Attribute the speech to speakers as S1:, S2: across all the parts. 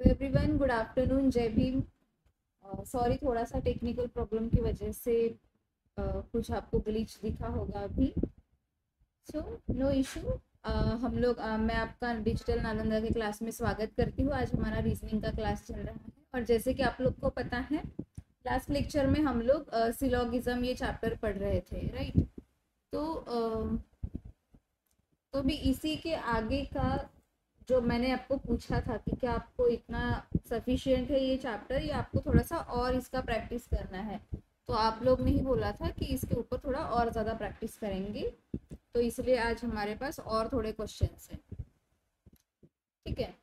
S1: Everyone good afternoon जय Bhim. Sorry थोड़ा सा टेक्निकल प्रॉब्लम की वजह से uh, कुछ आपको ग्लिच दिखा होगा अभी। सो नो इशू हम लोग uh, मैं आपका डिजिटल नालंदा के क्लास में स्वागत करती हूँ। आज हमारा रीजनिंग का क्लास चल रहा है। और जैसे कि आप लोग को पता है लास्ट लेक्चर में हम लोग सिलोगिज्म uh, ये चैप्टर पढ़ रहे थे राइट तो uh, तो भी इसी के आगे का जो मैंने आपको पूछा था कि क्या आपको इतना सफिशियंट है ये चैप्टर या आपको थोड़ा सा और इसका प्रैक्टिस करना है? तो आप लोग ने ही बोला था कि इसके ऊपर थोड़ा और ज़्यादा प्रैक्टिस करेंगे। तो इसलिए आज हमारे पास और थोड़े क्वेश्चन हैं। ठीक है?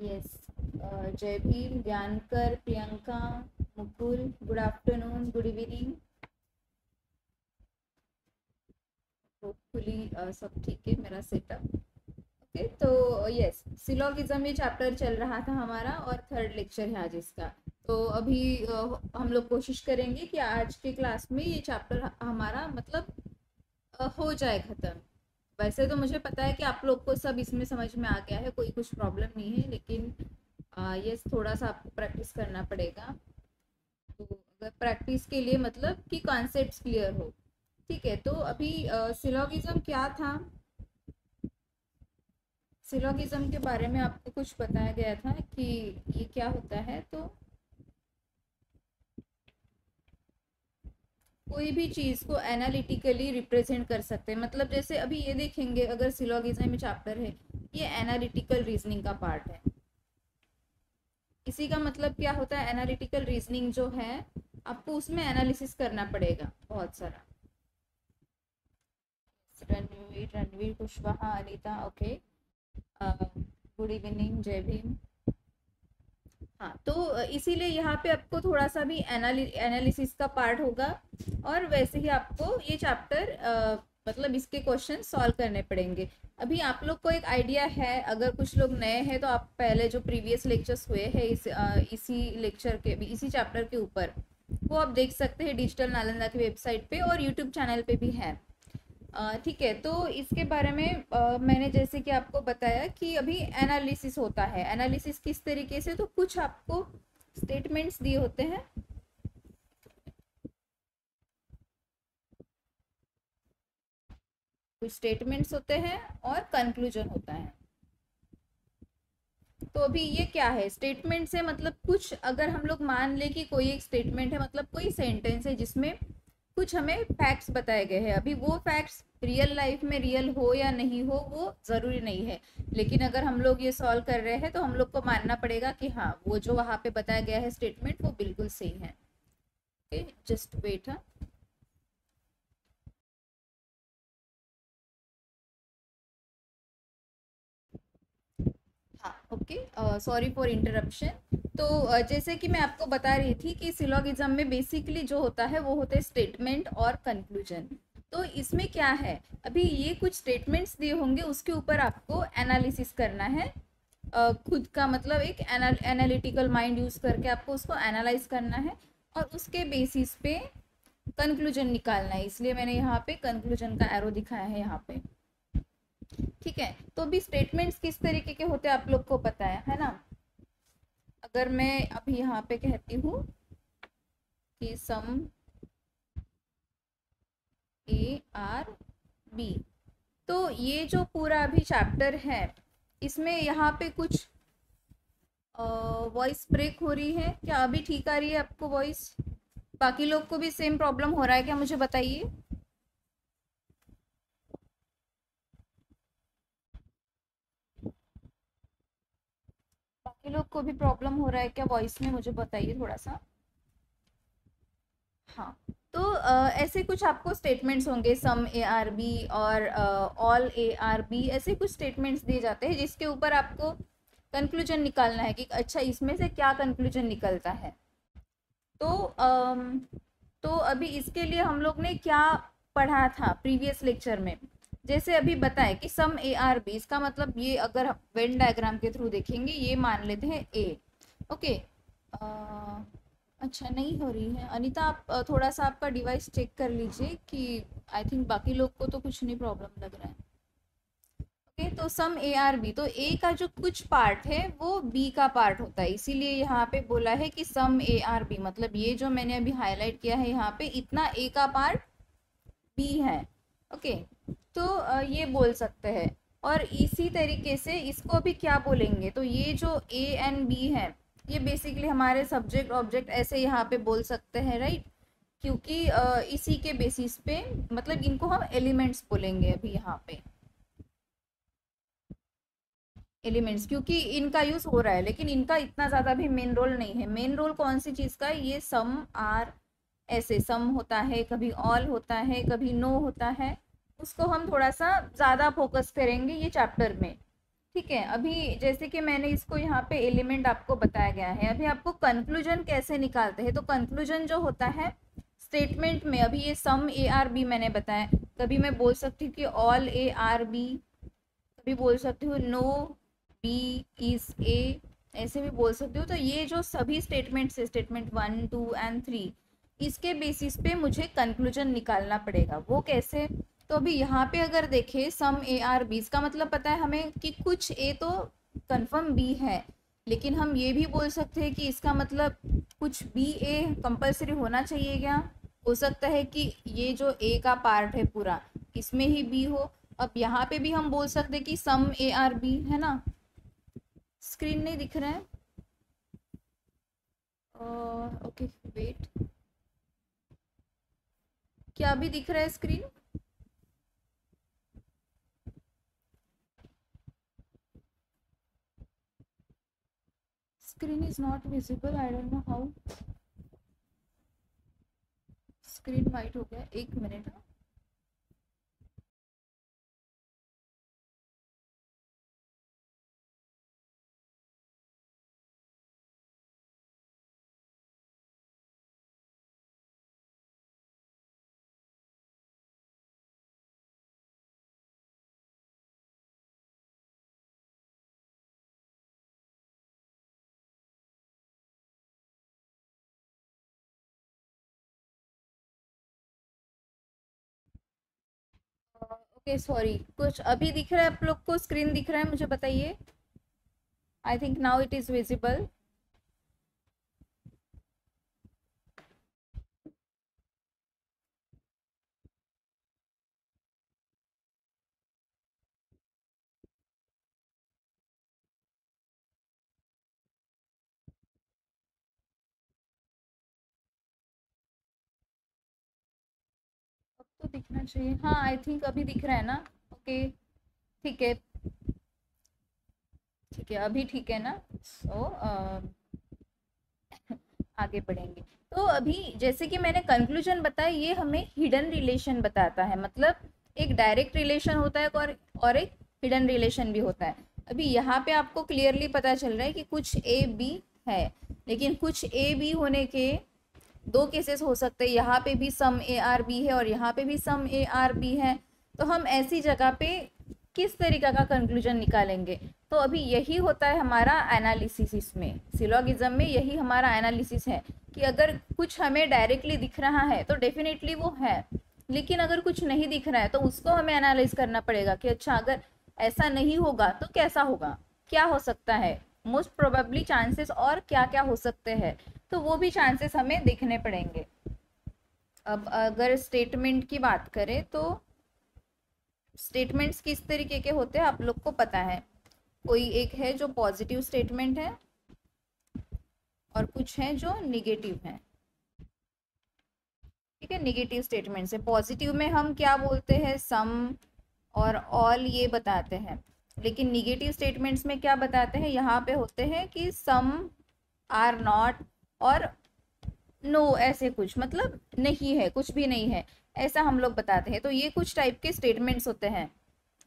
S1: Yes Jai Bhim Gyankar, Priyanka Mukul good afternoon good evening hopefully सब ठीक है मेरा सेटअप ओके तो यस सिलोगिज्म ये चैप्टर चल रहा था हमारा और थर्ड लेक्चर है आज इसका. तो अभी uh, हम लोग कोशिश करेंगे कि आज के क्लास में ये चैप्टर हमारा मतलब uh, हो जाए ख़त्म. वैसे तो मुझे पता है कि आप लोग को सब इसमें समझ में आ गया है कोई कुछ प्रॉब्लम नहीं है लेकिन यस uh, थोड़ा सा आपको प्रैक्टिस करना पड़ेगा. प्रैक्टिस के लिए मतलब कि कॉन्सेप्ट क्लियर हो। ठीक है तो अभी सिलोगिज्म क्या था? सिलोगिज्म के बारे में आपको कुछ बताया गया था कि ये क्या होता है तो कोई भी चीज़ को एनालिटिकली रिप्रेजेंट कर सकते हैं। मतलब जैसे अभी ये देखेंगे, अगर सिलोगिज्म में चैप्टर है, ये एनालिटिकल रीजनिंग का पार्ट है। इसी का मतलब क्या होता है? एनालिटिकल रीजनिंग जो है, आपको उसमें एनालिसिस करना पड़ेगा बहुत सारा। Ranveer Ranveer Kushwaha, Anita okay good evening Jai Bhim. हाँ तो इसीलिए यहाँ पे आपको थोड़ा सा भी एनालिसिस का पार्ट होगा। और वैसे ही आपको ये चैप्टर मतलब इसके क्वेश्चन सॉल्व करने पड़ेंगे। अभी आप लोग को एक आइडिया है अगर कुछ लोग नए हैं तो आप पहले जो प्रीवियस लेक्चर्स हुए हैं इस आ, इसी लेक्चर के इसी चैप्टर के ऊपर वो आप देख सकते हैं डिजिटल नालंदा की वेबसाइट पे और यूट्यूब चैनल पे भी है। ठीक है तो इसके बारे में आ, मैंने जैसे कि आपको बताया कि अभी एनालिसिस होता है। एनालिसिस किस तरीके से? तो कुछ आपको स्टेटमेंट्स दिए होते हैं। कुछ स्टेटमेंट्स होते हैं और कंक्लूजन होता है। तो अभी ये क्या है? स्टेटमेंट से मतलब कुछ अगर हम लोग मान ले कि कोई एक स्टेटमेंट है मतलब कोई सेंटेंस है जिसमें कुछ हमें फैक्ट्स बताए गए हैं। अभी वो फैक्ट्स रियल लाइफ में रियल हो या नहीं हो, वो ज़रूरी नहीं है। लेकिन अगर हम लोग ये सॉल्व कर रहे हैं तो हम लोग को मानना पड़ेगा कि हाँ वो जो वहाँ पे बताया गया है स्टेटमेंट वो बिल्कुल सही है। ओके जस्ट वेट हाँ। ओके सॉरी फॉर इंटरप्शन तो uh, जैसे कि मैं आपको बता रही थी कि सिलोगिज्म में बेसिकली जो होता है वो होते हैं स्टेटमेंट और कंक्लूजन तो इसमें क्या है? अभी ये कुछ स्टेटमेंट्स दिए होंगे उसके ऊपर आपको एनालिसिस करना है. Uh, खुद का मतलब एक एनालिटिकल माइंड यूज़ करके आपको उसको एनालाइज करना है और उसके बेसिस पे कंक्लूजन निकालना है. इसलिए मैंने यहाँ पे कंक्लूजन का एरो दिखाया है यहाँ पे. ठीक है? तो भी स्टेटमेंट्स किस तरीके के होते हैं आप लोग को पता है है ना? अगर मैं अभी यहाँ पे कहती हूँ कि सम ए आर बी तो ये जो पूरा अभी चैप्टर है, इसमें यहाँ पे कुछ वॉइस ब्रेक हो रही है? क्या अभी ठीक आ रही है आपको वॉइस बाकी लोग को भी सेम प्रॉब्लम हो रहा है क्या? मुझे बताइए। बाकी लोग को भी प्रॉब्लम हो रहा है क्या? वॉइस में मुझे बताइए थोड़ा सा हाँ तो ऐसे कुछ आपको स्टेटमेंट्स होंगे सम ए आर बी और ऑल ए आर बी ऐसे कुछ स्टेटमेंट्स दिए जाते हैं जिसके ऊपर आपको कंक्लूजन निकालना है कि अच्छा इसमें से क्या कंक्लूजन निकलता है? तो तो अभी इसके लिए हम लोग ने क्या पढ़ा था प्रीवियस लेक्चर में? जैसे अभी बताए कि सम ए आर बी इसका मतलब ये अगर वेन डायग्राम के थ्रू देखेंगे, ये मान लेते हैं ए ओके अच्छा नहीं हो रही है। अनीता, आप थोड़ा सा आपका डिवाइस चेक कर लीजिए कि आई थिंक बाकी लोग को तो कुछ नहीं प्रॉब्लम लग रहा है। ओके तो सम ए आर बी तो ए का जो कुछ पार्ट है, वो बी का पार्ट होता है। इसीलिए यहाँ पे बोला है कि सम ए आर बी मतलब ये जो मैंने अभी हाईलाइट किया है यहाँ पे, इतना ए का पार्ट बी है। ओके तो ये बोल सकते हैं। और इसी तरीके से इसको भी क्या बोलेंगे? तो ये जो ए एंड बी है, ये बेसिकली हमारे सब्जेक्ट ऑब्जेक्ट ऐसे यहाँ पे बोल सकते हैं राइट क्योंकि इसी के बेसिस पे मतलब इनको हम एलिमेंट्स बोलेंगे अभी यहाँ पे। एलिमेंट्स क्योंकि इनका यूज़ हो रहा है, लेकिन इनका इतना ज़्यादा भी मेन रोल नहीं है। मेन रोल कौन सी चीज़ का? ये सम आर ऐसे सम होता है, कभी ऑल होता है, कभी नो होता है। उसको हम थोड़ा सा ज़्यादा फोकस करेंगे ये चैप्टर में। ठीक है, अभी जैसे कि मैंने इसको यहाँ पे एलिमेंट आपको बताया गया है, अभी आपको कंक्लूजन कैसे निकालते हैं? तो कंक्लूजन जो होता है स्टेटमेंट में अभी ये सम ए आर बी मैंने बताया कभी मैं बोल सकती हूँ कि ऑल ए आर बी कभी बोल सकती हूँ नो बी इज़ ए ऐसे भी बोल सकती हूँ। तो ये जो सभी स्टेटमेंट्स है statement one two and three इसके बेसिस पे मुझे कंक्लूजन निकालना पड़ेगा। वो कैसे? तो अभी यहाँ पे अगर देखें सम ए आर बी इसका मतलब पता है हमें कि कुछ ए तो कंफर्म बी है, लेकिन हम ये भी बोल सकते हैं कि इसका मतलब कुछ बी ए कंपलसरी होना चाहिए क्या? हो सकता है कि ये जो ए का पार्ट है पूरा, इसमें ही बी हो। अब यहाँ पे भी हम बोल सकते हैं कि सम ए आर बी है ना? स्क्रीन नहीं दिख रहा है। ओके वेट क्या अभी दिख रहा है screen screen is not visible i don't know how screen white हो गया एक मिनट ओके सॉरी कुछ अभी दिख रहा है आप लोग को? स्क्रीन दिख रहा है मुझे बताइए? I think now it is visible तो दिखना चाहिए। हाँ आई थिंक अभी दिख रहा है ना। ओके ठीक है। ठीक है अभी ठीक है ना। सो so, आगे बढ़ेंगे। तो अभी जैसे कि मैंने कंक्लूजन बताया ये हमें हिडन रिलेशन बताता है। मतलब एक डायरेक्ट रिलेशन होता है और और एक हिडन रिलेशन भी होता है। अभी यहाँ पे आपको क्लियरली पता चल रहा है कि कुछ ए बी है। लेकिन कुछ ए बी होने के दो केसेस हो सकते हैं। यहाँ पे भी सम ए आर बी है और यहाँ पे भी सम ए आर बी है। तो हम ऐसी जगह पे किस तरीका का कंक्लूजन निकालेंगे? तो अभी यही होता है हमारा एनालिसिस इसमें सिलोगिज्म में यही हमारा एनालिसिस है कि अगर कुछ हमें डायरेक्टली दिख रहा है तो डेफिनेटली वो है। लेकिन अगर कुछ नहीं दिख रहा है तो उसको हमें एनालाइज करना पड़ेगा कि अच्छा अगर ऐसा नहीं होगा तो कैसा होगा? क्या हो सकता है? मोस्ट प्रोबेबली चांसेस और क्या क्या हो सकते हैं। तो वो भी चांसेस हमें देखने पड़ेंगे। अब अगर स्टेटमेंट की बात करें तो स्टेटमेंट्स किस तरीके के होते हैं आप लोग को पता है। कोई एक है जो पॉजिटिव स्टेटमेंट है और कुछ है जो निगेटिव है। ठीक है निगेटिव स्टेटमेंट से पॉजिटिव में हम क्या बोलते हैं? सम और ऑल ये बताते हैं। लेकिन निगेटिव स्टेटमेंट्स में क्या बताते हैं? यहाँ पे होते हैं कि सम आर नॉट और नो no, ऐसे कुछ मतलब नहीं है कुछ भी नहीं है ऐसा हम लोग बताते हैं। तो ये कुछ टाइप के स्टेटमेंट्स होते हैं।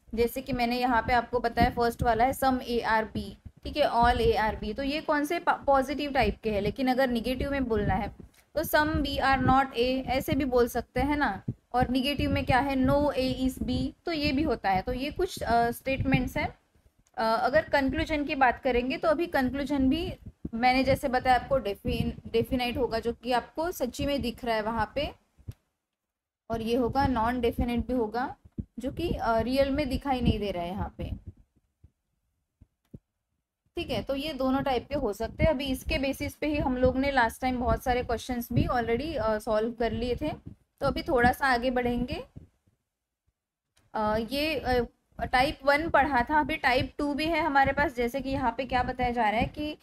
S1: जैसे कि मैंने यहाँ पे आपको बताया फ़र्स्ट वाला है सम ए आर बी ठीक है ऑल ए आर बी तो ये कौन से पॉजिटिव टाइप के हैं? लेकिन अगर निगेटिव में बोलना है तो some B are not A ऐसे भी बोल सकते हैं ना? और निगेटिव में क्या है? नो ए इज़ बी तो ये भी होता है। तो ये कुछ स्टेटमेंट्स uh, हैं। uh, अगर कंक्लूजन की बात करेंगे तो अभी कंक्लूजन भी मैंने जैसे बताया आपको डेफिन डेफिनाइट होगा जो कि आपको सच्ची में दिख रहा है वहाँ पे। और ये होगा नॉन डेफिनेट भी होगा जो कि रियल में दिखाई नहीं दे रहा है यहाँ पे। ठीक है तो ये दोनों टाइप के हो सकते हैं। अभी इसके बेसिस पे ही हम लोग ने लास्ट टाइम बहुत सारे क्वेश्चंस भी ऑलरेडी सॉल्व कर लिए थे। तो अभी थोड़ा सा आगे बढ़ेंगे। आ, ये टाइप वन पढ़ा था। अभी टाइप टू भी है हमारे पास। जैसे कि यहाँ पे क्या बताया जा रहा है कि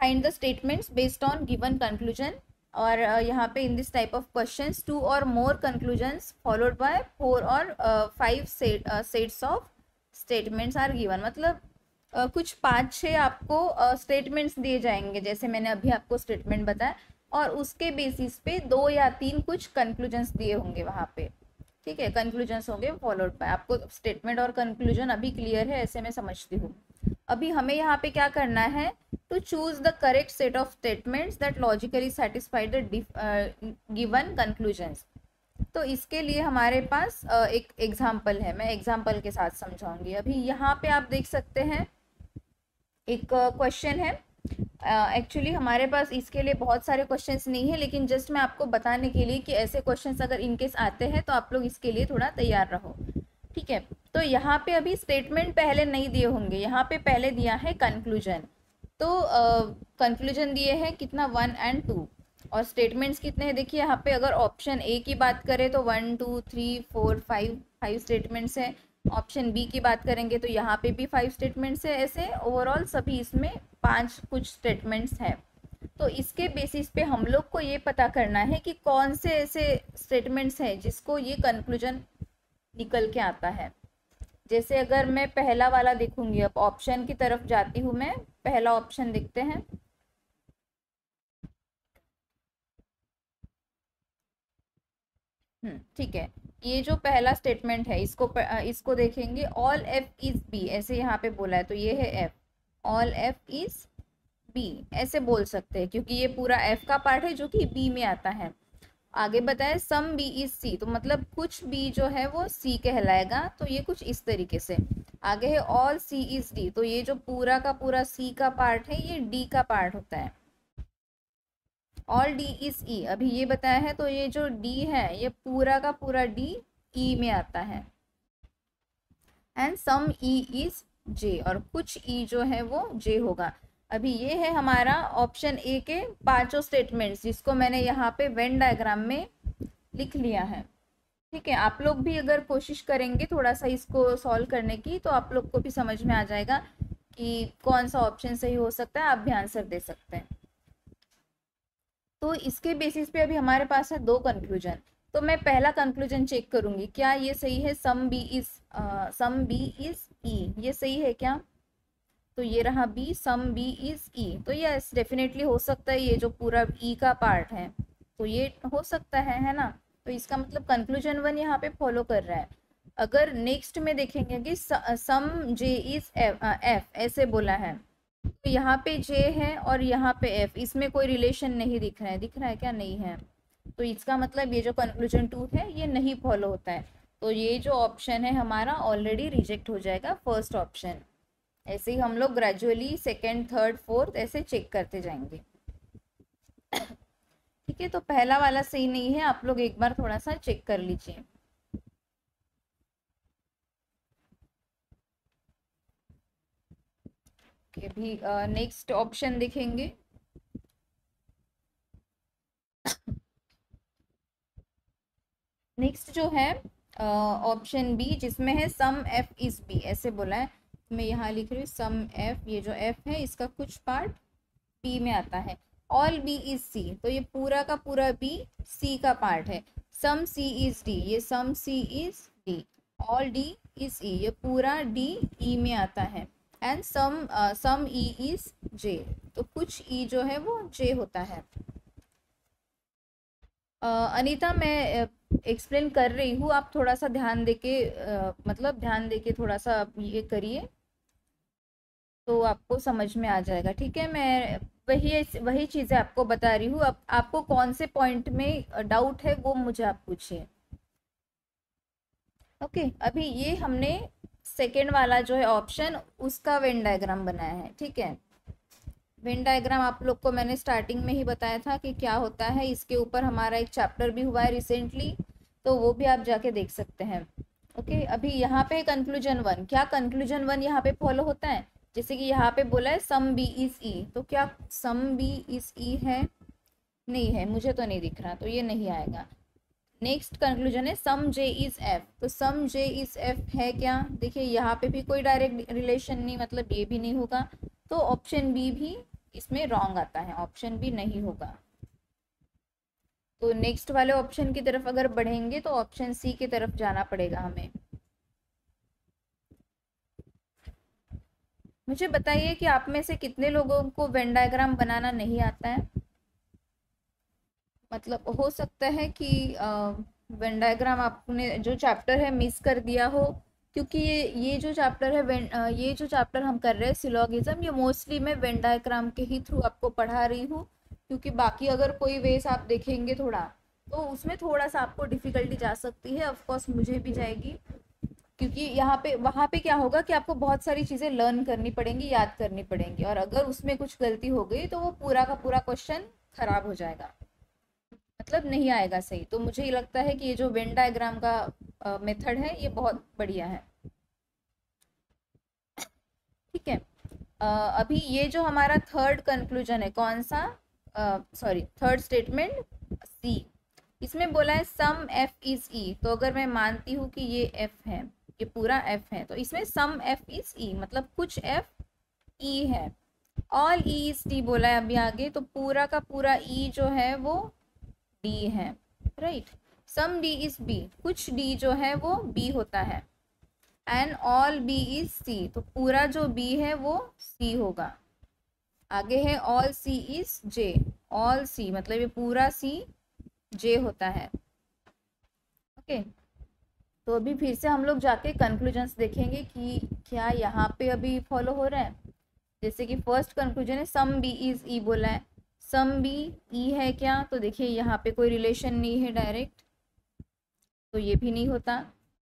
S1: find the statements based on given conclusion और यहाँ पे in this type of questions two or more conclusions followed by four or five sets of statements are given मतलब uh, कुछ पाँच छः आपको स्टेटमेंट्स uh, दिए जाएँगे जैसे मैंने अभी आपको स्टेटमेंट बताया। और उसके बेसिस पे दो या तीन कुछ कंक्लूजन्स दिए होंगे वहाँ पे। ठीक है? कंक्लूजन्स होंगे फॉलोड बाय आपको स्टेटमेंट और कंक्लूजन अभी क्लियर है ऐसे मैं समझती हूँ। अभी हमें यहाँ पे क्या करना है? To choose the correct set of statements that logically satisfied the given conclusions तो इसके लिए हमारे पास uh, एक एग्ज़ाम्पल है। मैं एग्ज़ाम्पल के साथ समझाऊँगी। अभी यहाँ पे आप देख सकते हैं एक क्वेश्चन uh, है। एक्चुअली uh, हमारे पास इसके लिए बहुत सारे क्वेश्चंस नहीं है लेकिन जस्ट मैं आपको बताने के लिए कि ऐसे क्वेश्चंस अगर इनकेस आते हैं तो आप लोग इसके लिए थोड़ा तैयार रहो। ठीक है तो यहाँ पे अभी स्टेटमेंट पहले नहीं दिए होंगे, यहाँ पे पहले दिया है कंक्लूजन तो कंक्लूजन दिए हैं कितना? वन एंड टू और स्टेटमेंट्स कितने हैं? देखिए, यहाँ पे अगर ऑप्शन ए की बात करें तो one two three four five five statements हैं. ऑप्शन बी की बात करेंगे तो यहाँ पे भी फाइव स्टेटमेंट्स है ऐसे. ओवरऑल सभी इसमें पाँच कुछ स्टेटमेंट्स हैं. तो इसके बेसिस पे हम लोग को ये पता करना है कि कौन से ऐसे स्टेटमेंट्स हैं जिसको ये कंक्लूजन निकल के आता है। जैसे अगर मैं पहला वाला देखूँगी, अब ऑप्शन की तरफ़ जाती हूँ मैं, पहला ऑप्शन देखते हैं। हम्म ठीक है। ये जो पहला स्टेटमेंट है, इसको इसको देखेंगे। ऑल एफ़ इज़ बी ऐसे यहाँ पे बोला है तो ये है F all F is B ऐसे बोल सकते हैं, क्योंकि ये पूरा एफ़ का पार्ट है, जो कि बी में आता है। आगे बताए सम बी इज़ सी तो मतलब कुछ बी जो है वो सी कहलाएगा तो ये कुछ इस तरीके से। आगे है, ऑल सी इज़ डी तो ये जो पूरा का पूरा सी का पार्ट है, ये डी का पार्ट होता है। ऑल डी इज़ ई अभी ये बताया है तो ये जो डी है, ये पूरा का पूरा डी ई में आता है। And some E is J और कुछ ई e जो है वो जे होगा। अभी ये है हमारा ऑप्शन ए के पाँचों स्टेटमेंट्स जिसको मैंने यहाँ पे वेन डायग्राम में लिख लिया है। ठीक है, आप लोग भी अगर कोशिश करेंगे थोड़ा सा इसको सॉल्व करने की तो आप लोग को भी समझ में आ जाएगा कि कौन सा ऑप्शन सही हो सकता है, आप भी आंसर दे सकते हैं। तो इसके बेसिस पे अभी हमारे पास है दो कंक्लूजन तो मैं पहला कंक्लूजन चेक करूँगी, क्या ये सही है? Some B is some B is E ये सही है क्या? तो ये रहा B, some B is E. तो ये डेफिनेटली हो सकता है ये जो पूरा ई e का पार्ट है। तो ये हो सकता है है ना? तो इसका मतलब कंक्लूजन वन यहाँ पे फॉलो कर रहा है। अगर नेक्स्ट में देखेंगे कि सम जे इज़ एफ़, ऐसे बोला है। तो यहाँ पे जे है और यहाँ पे एफ़। इसमें कोई रिलेशन नहीं दिख रहा है। दिख रहा है क्या? नहीं है। तो इसका मतलब ये जो कंक्लूजन टू है, ये नहीं फॉलो होता है। तो ये जो ऑप्शन है हमारा ऑलरेडी रिजेक्ट हो जाएगा फ़र्स्ट ऑप्शन ऐसे ही हम लोग ग्रेजुअली सेकेंड थर्ड फोर्थ ऐसे चेक करते जाएँगे। ठीक है तो पहला वाला सही नहीं है आप लोग एक बार थोड़ा सा चेक कर लीजिए। अभी नेक्स्ट ऑप्शन देखेंगे। नेक्स्ट जो है ऑप्शन uh, बी जिसमें है सम एफ़ इज़ बी ऐसे बोला है। मैं यहाँ लिख रही हूँ सम एफ़ ये जो एफ़ है, इसका कुछ पार्ट बी में आता है। ऑल बी इज़ सी तो ये पूरा का पूरा बी सी का पार्ट है। सम सी इज़ डी ये some C is D all D is E ये पूरा डी ई में आता है। And some some E is J तो कुछ ई e जो है वो जे होता है। अनीता, मैं एक्सप्लेन कर रही हूँ। आप थोड़ा सा ध्यान देके मतलब ध्यान देके थोड़ा सा ये करिए तो आपको समझ में आ जाएगा। ठीक है, मैं वही वही चीज़ें आपको बता रही हूँ। अब आपको कौन से पॉइंट में डाउट है, वो मुझे आप पूछिए। ओके, अभी ये हमने सेकेंड वाला जो है ऑप्शन उसका वेन डायग्राम बनाया है। ठीक है? वेन डायग्राम आप लोग को मैंने स्टार्टिंग में ही बताया था कि क्या होता है। इसके ऊपर हमारा एक चैप्टर भी हुआ है रिसेंटली तो वो भी आप जाके देख सकते हैं। ओके अभी यहाँ पे कंक्लूजन वन क्या कंक्लूजन वन यहाँ पे फॉलो होता है? जैसे कि यहाँ पे बोला है सम बी इज़ ई तो क्या सम बी इज़ ई है? नहीं है, मुझे तो नहीं दिख रहा तो ये नहीं आएगा। नेक्स्ट कंक्लूजन है सम जे इज़ एफ़ तो सम जे इज़ एफ़ है क्या? देखिए, यहाँ पे भी कोई डायरेक्ट रिलेशन नहीं मतलब ये भी नहीं होगा। तो ऑप्शन बी भी इसमें रॉन्ग आता है ऑप्शन बी नहीं होगा। तो नेक्स्ट वाले ऑप्शन की तरफ़ अगर बढ़ेंगे तो ऑप्शन सी की तरफ़ जाना पड़ेगा हमें। मुझे बताइए कि आप में से कितने लोगों को वेन डायग्राम बनाना नहीं आता है? मतलब हो सकता है कि वेन डायग्राम आपने जो चैप्टर है मिस कर दिया हो क्योंकि ये ये जो चैप्टर है ये जो चैप्टर हम कर रहे हैं सिलोगिज्म ये मोस्टली मैं वेन डायग्राम के ही थ्रू आपको पढ़ा रही हूँ, क्योंकि बाकी अगर कोई वेस आप देखेंगे थोड़ा तो उसमें थोड़ा सा आपको डिफ़िकल्टी जा सकती है ऑफकोर्स मुझे भी जाएगी। क्योंकि यहाँ पे, वहाँ पे क्या होगा कि आपको बहुत सारी चीज़ें लर्न करनी पड़ेंगी, याद करनी पड़ेंगी, और अगर उसमें कुछ गलती हो गई तो वो पूरा का पूरा क्वेश्चन खराब हो जाएगा। मतलब नहीं आएगा सही। तो मुझे ये लगता है कि ये जो वेन डायग्राम का मेथड है, ये बहुत बढ़िया है। ठीक है? अभी ये जो हमारा थर्ड कंक्लूजन है, कौन सा? सॉरी थर्ड स्टेटमेंट सी इसमें बोला है सम एफ़ इज़ ई तो अगर मैं मानती हूँ कि ये एफ़ है, ये पूरा एफ़ है तो इसमें सम एफ़ इज़ ई मतलब कुछ एफ़ ई e है। ऑल ई इज़ डी बोला है अभी आगे तो पूरा का पूरा ई e जो है वो डी है right some D is B, कुछ डी जो है वो बी होता है and all B is C तो पूरा जो बी है वो सी होगा। आगे है all C is J all C मतलब ये पूरा सी जे होता है। ओके तो अभी फिर से हम लोग जाके कंक्लूजन्स देखेंगे कि क्या यहाँ पे अभी फॉलो हो रहा है। जैसे कि फ़र्स्ट कंक्लूजन है, सम बी इज़ ई बोला है। सम बी ई है क्या? तो देखिए, यहाँ पे कोई रिलेशन नहीं है डायरेक्ट तो ये भी नहीं होता।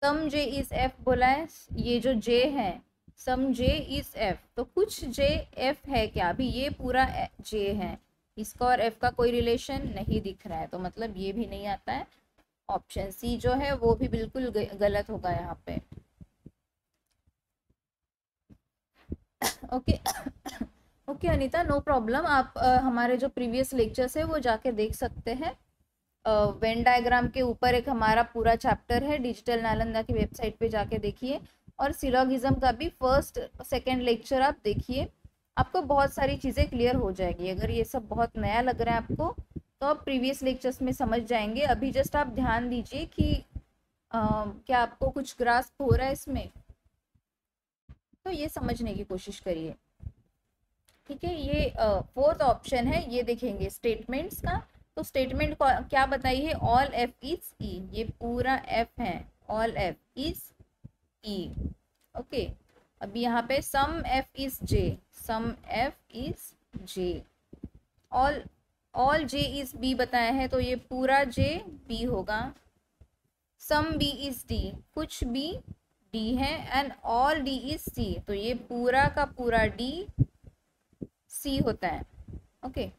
S1: सम जे इज़ एफ़ बोला है, ये जो जे है, सम जे इज़ एफ़ तो कुछ जे एफ़ है क्या? अभी ये पूरा जे है, इसका और एफ़ का कोई रिलेशन नहीं दिख रहा है तो मतलब ये भी नहीं आता है। ऑप्शन सी जो है, वो भी बिल्कुल गलत होगा यहाँ पे। Okay okay Anita no problem. आप आ, हमारे जो प्रीवियस लेक्चर्स है वो जाके देख सकते हैं। वेन डायग्राम के ऊपर एक हमारा पूरा चैप्टर है डिजिटल नालंदा की वेबसाइट पे जाके देखिए। और सिलोगिज्म का भी फ़र्स्ट सेकेंड लेक्चर आप देखिए। आपको बहुत सारी चीज़ें क्लियर हो जाएगी। अगर ये सब बहुत नया लग रहा है आपको तो आप प्रीवियस लेक्चर्स में समझ जाएँगे। अभी जस्ट आप ध्यान दीजिए कि आ, क्या आपको कुछ ग्रास्प हो रहा है इसमें? तो ये समझने की कोशिश करिए। ठीक है ये फोर्थ uh, ऑप्शन है ये देखेंगे स्टेटमेंट्स का। तो स्टेटमेंट क्या बताइए? ऑल एफ़ इज़ ई ये पूरा एफ़ है। All F is E okay अभी यहाँ पे some F is J some F is J all all J is B बताया है तो ये पूरा जे बी होगा। सम बी इज़ डी कुछ बी डी है and all D is C तो ये पूरा का पूरा डी सी होता है। ओके?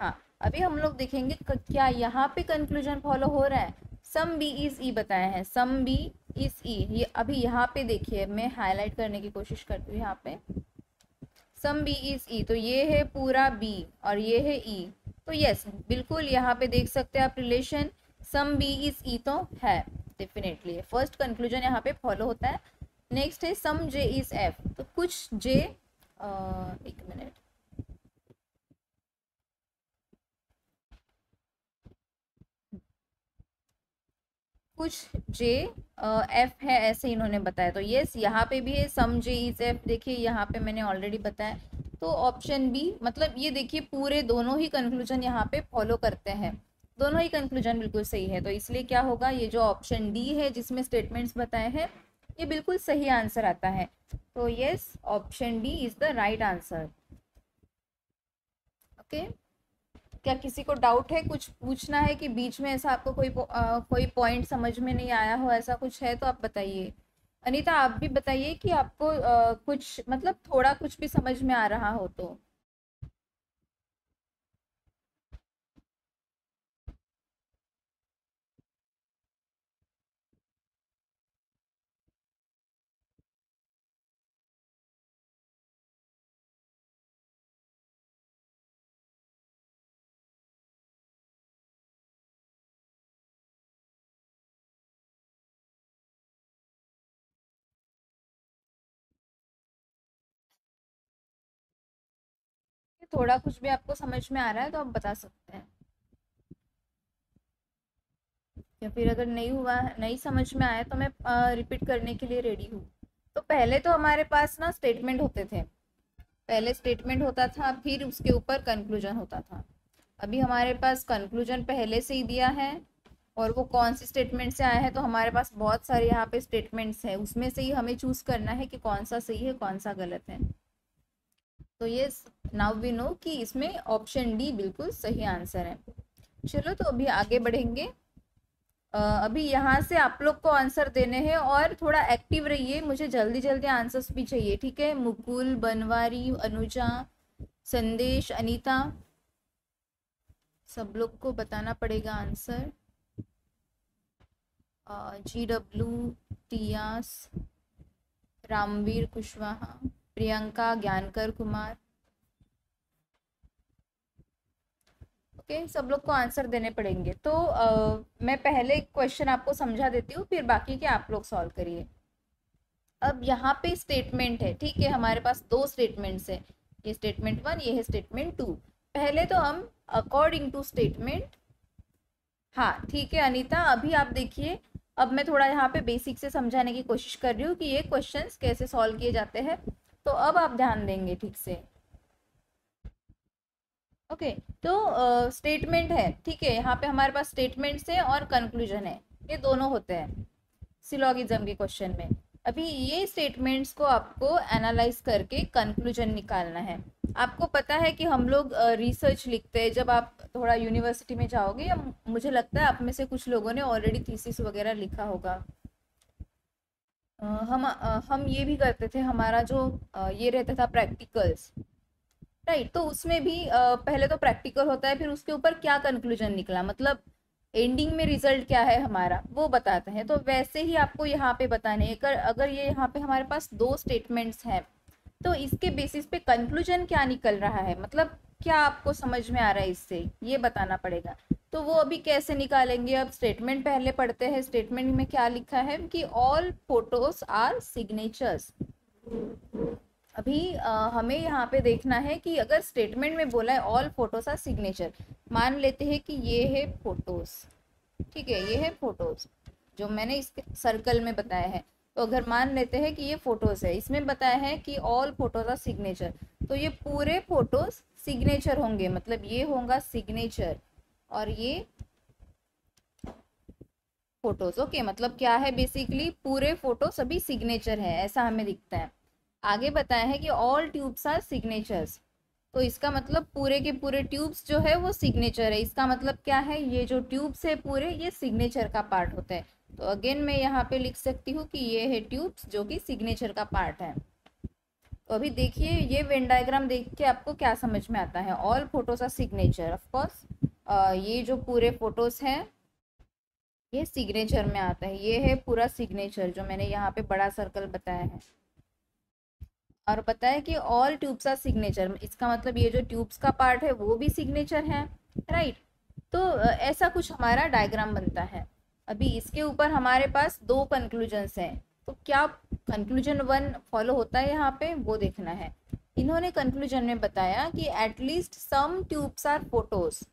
S1: हाँ अभी हम लोग देखेंगे क्या यहाँ पे कंक्लूजन फॉलो हो रहा है। सम बी इज़ ई बताया है। सम बी इज़ ई ये अभी यहाँ पे देखिए, मैं हाईलाइट करने की कोशिश करती हूँ यहाँ पे। सम बी इज़ ई तो ये है पूरा बी और ये है ई e. तो यस बिल्कुल यहाँ पे देख सकते हैं आप relation some B is E तो है डेफिनेटली फ़र्स्ट कंक्लूजन यहाँ पे फॉलो होता है। नेक्स्ट है सम जे इज़ एफ़ तो कुछ जे एक मिनट कुछ जे एफ़ है ऐसे इन्होंने बताया। तो यस यहाँ पे भी है सम जे इज़ एफ़ देखिए, यहाँ पे मैंने ऑलरेडी बताया। तो ऑप्शन बी मतलब ये देखिए, पूरे दोनों ही कंक्लूजन यहाँ पे फॉलो करते हैं। दोनों ही कंक्लूजन बिल्कुल सही है। तो इसलिए क्या होगा, ये जो ऑप्शन डी है जिसमें स्टेटमेंट्स बताए हैं ये बिल्कुल सही आंसर आता है। तो yes option D is the right answer okay क्या किसी को डाउट है? कुछ पूछना है कि बीच में ऐसा आपको कोई आ, कोई पॉइंट समझ में नहीं आया हो ऐसा कुछ है तो आप बताइए। अनीता आप भी बताइए कि आपको आ, कुछ मतलब थोड़ा कुछ भी समझ में आ रहा हो तो। थोड़ा कुछ भी आपको समझ में आ रहा है तो आप बता सकते हैं। या फिर अगर नहीं हुआ, नहीं समझ में आया तो मैं रिपीट करने के लिए रेडी हूँ। तो पहले तो हमारे पास ना स्टेटमेंट होते थे। पहले स्टेटमेंट होता था, फिर उसके ऊपर कंक्लूजन होता था। अभी हमारे पास कंक्लूजन पहले से ही दिया है और वो कौन सी स्टेटमेंट से आया है तो हमारे पास बहुत सारे यहाँ पे स्टेटमेंट्स हैं। उसमें से ही हमें चूज़ करना है कि कौन सा सही है, कौन सा गलत है। तो ये नाउ वी नो कि इसमें ऑप्शन डी बिल्कुल सही आंसर है। चलो तो अभी आगे बढ़ेंगे। अभी यहाँ से आप लोग को आंसर देने हैं और थोड़ा एक्टिव रहिए। मुझे जल्दी जल्दी आंसर्स भी चाहिए, ठीक है? मुकुल, बनवारी, अनुजा, संदेश, अनीता, सब लोग को बताना पड़ेगा आंसर जी डब्ल्यू टियास, रामवीर कुशवाहा। प्रियंका ज्ञानकर कुमार। ओके सब लोग को आंसर देने पड़ेंगे। तो आ, मैं पहले क्वेश्चन आपको समझा देती हूँ फिर बाकी के आप लोग सॉल्व करिए। अब यहाँ पे स्टेटमेंट है ठीक है? हमारे पास दो स्टेटमेंट्स है। ये स्टेटमेंट वन ये है स्टेटमेंट टू पहले तो हम अकॉर्डिंग टू स्टेटमेंट हाँ ठीक है अनीता अभी आप देखिए। अब मैं थोड़ा यहाँ पे बेसिक से समझाने की कोशिश कर रही हूँ कि ये क्वेश्चंस कैसे सॉल्व किए जाते हैं। तो अब आप ध्यान देंगे ठीक से। ओके तो स्टेटमेंट है, ठीक है, यहाँ पे हमारे पास स्टेटमेंट्स है और कंक्लूजन है, ये दोनों होते हैं सिलोगिज्म के क्वेश्चन में। अभी ये स्टेटमेंट्स को आपको एनालाइज करके कंक्लूजन निकालना है। आपको पता है कि हम लोग रिसर्च लिखते हैं, जब आप थोड़ा यूनिवर्सिटी में जाओगे, या मुझे लगता है आप में से कुछ लोगों ने ऑलरेडी थीसिस वगैरह लिखा होगा। हम हम ये भी करते थे, हमारा जो ये रहता था प्रैक्टिकल्स राइट तो उसमें भी पहले तो प्रैक्टिकल होता है, फिर उसके ऊपर क्या कंक्लूजन निकला? मतलब एंडिंग में रिज़ल्ट क्या है हमारा, वो बताते हैं। तो वैसे ही आपको यहाँ पे बताने अगर अगर ये यहाँ पे हमारे पास दो स्टेटमेंट्स हैं तो इसके बेसिस पे कंक्लूजन क्या निकल रहा है? मतलब क्या आपको समझ में आ रहा है इससे? ये बताना पड़ेगा। तो वो अभी कैसे निकालेंगे? अब स्टेटमेंट पहले पढ़ते हैं। स्टेटमेंट में क्या लिखा है कि ऑल फ़ोटोज़ आर सिग्नेचर्स अभी आ, हमें यहाँ पे देखना है कि अगर स्टेटमेंट में बोला है ऑल फ़ोटोज़ आर सिग्नेचर मान लेते हैं कि ये है फ़ोटोज़ ठीक है ये है फ़ोटोज़ जो मैंने इस सर्कल में बताया है। तो अगर मान लेते हैं कि ये फ़ोटोज़ है इसमें बताया है कि ऑल फ़ोटोज़ आर सिग्नेचर तो ये पूरे फ़ोटोज़ सिग्नेचर होंगे मतलब ये होगा सिग्नेचर। और ये फ़ोटोज़ ओके okay, मतलब क्या है बेसिकली पूरे फ़ोटो सभी सिग्नेचर है ऐसा हमें दिखता है। आगे बताया है कि ऑल ट्यूब्स आर सिग्नेचर्स तो इसका मतलब पूरे के पूरे ट्यूब्स जो है वो सिग्नेचर है। इसका मतलब क्या है? ये जो ट्यूब्स है पूरे ये सिग्नेचर का पार्ट होता है। तो अगेन मैं यहाँ पे लिख सकती हूँ कि ये है ट्यूब्स जो कि सिग्नेचर का पार्ट है। तो अभी देखिए, ये वेन डायग्राम देख के आपको क्या समझ में आता है? All photos are signature of course ये जो पूरे फ़ोटोज़ हैं, ये सिग्नेचर में आता है। ये है पूरा सिग्नेचर जो मैंने यहाँ पे बड़ा सर्कल बताया है। और है कि ऑल ट्यूब्स आर सिग्नेचर इसका मतलब ये जो ट्यूब्स का पार्ट है, वो भी सिग्नेचर है राइट तो ऐसा कुछ हमारा डायग्राम बनता है। अभी इसके ऊपर हमारे पास दो कंक्लूजन्स हैं। तो क्या कंक्लूजन वन फॉलो होता है यहाँ पे? वो देखना है। इन्होंने कंक्लूजन में बताया कि at least some tubes are photos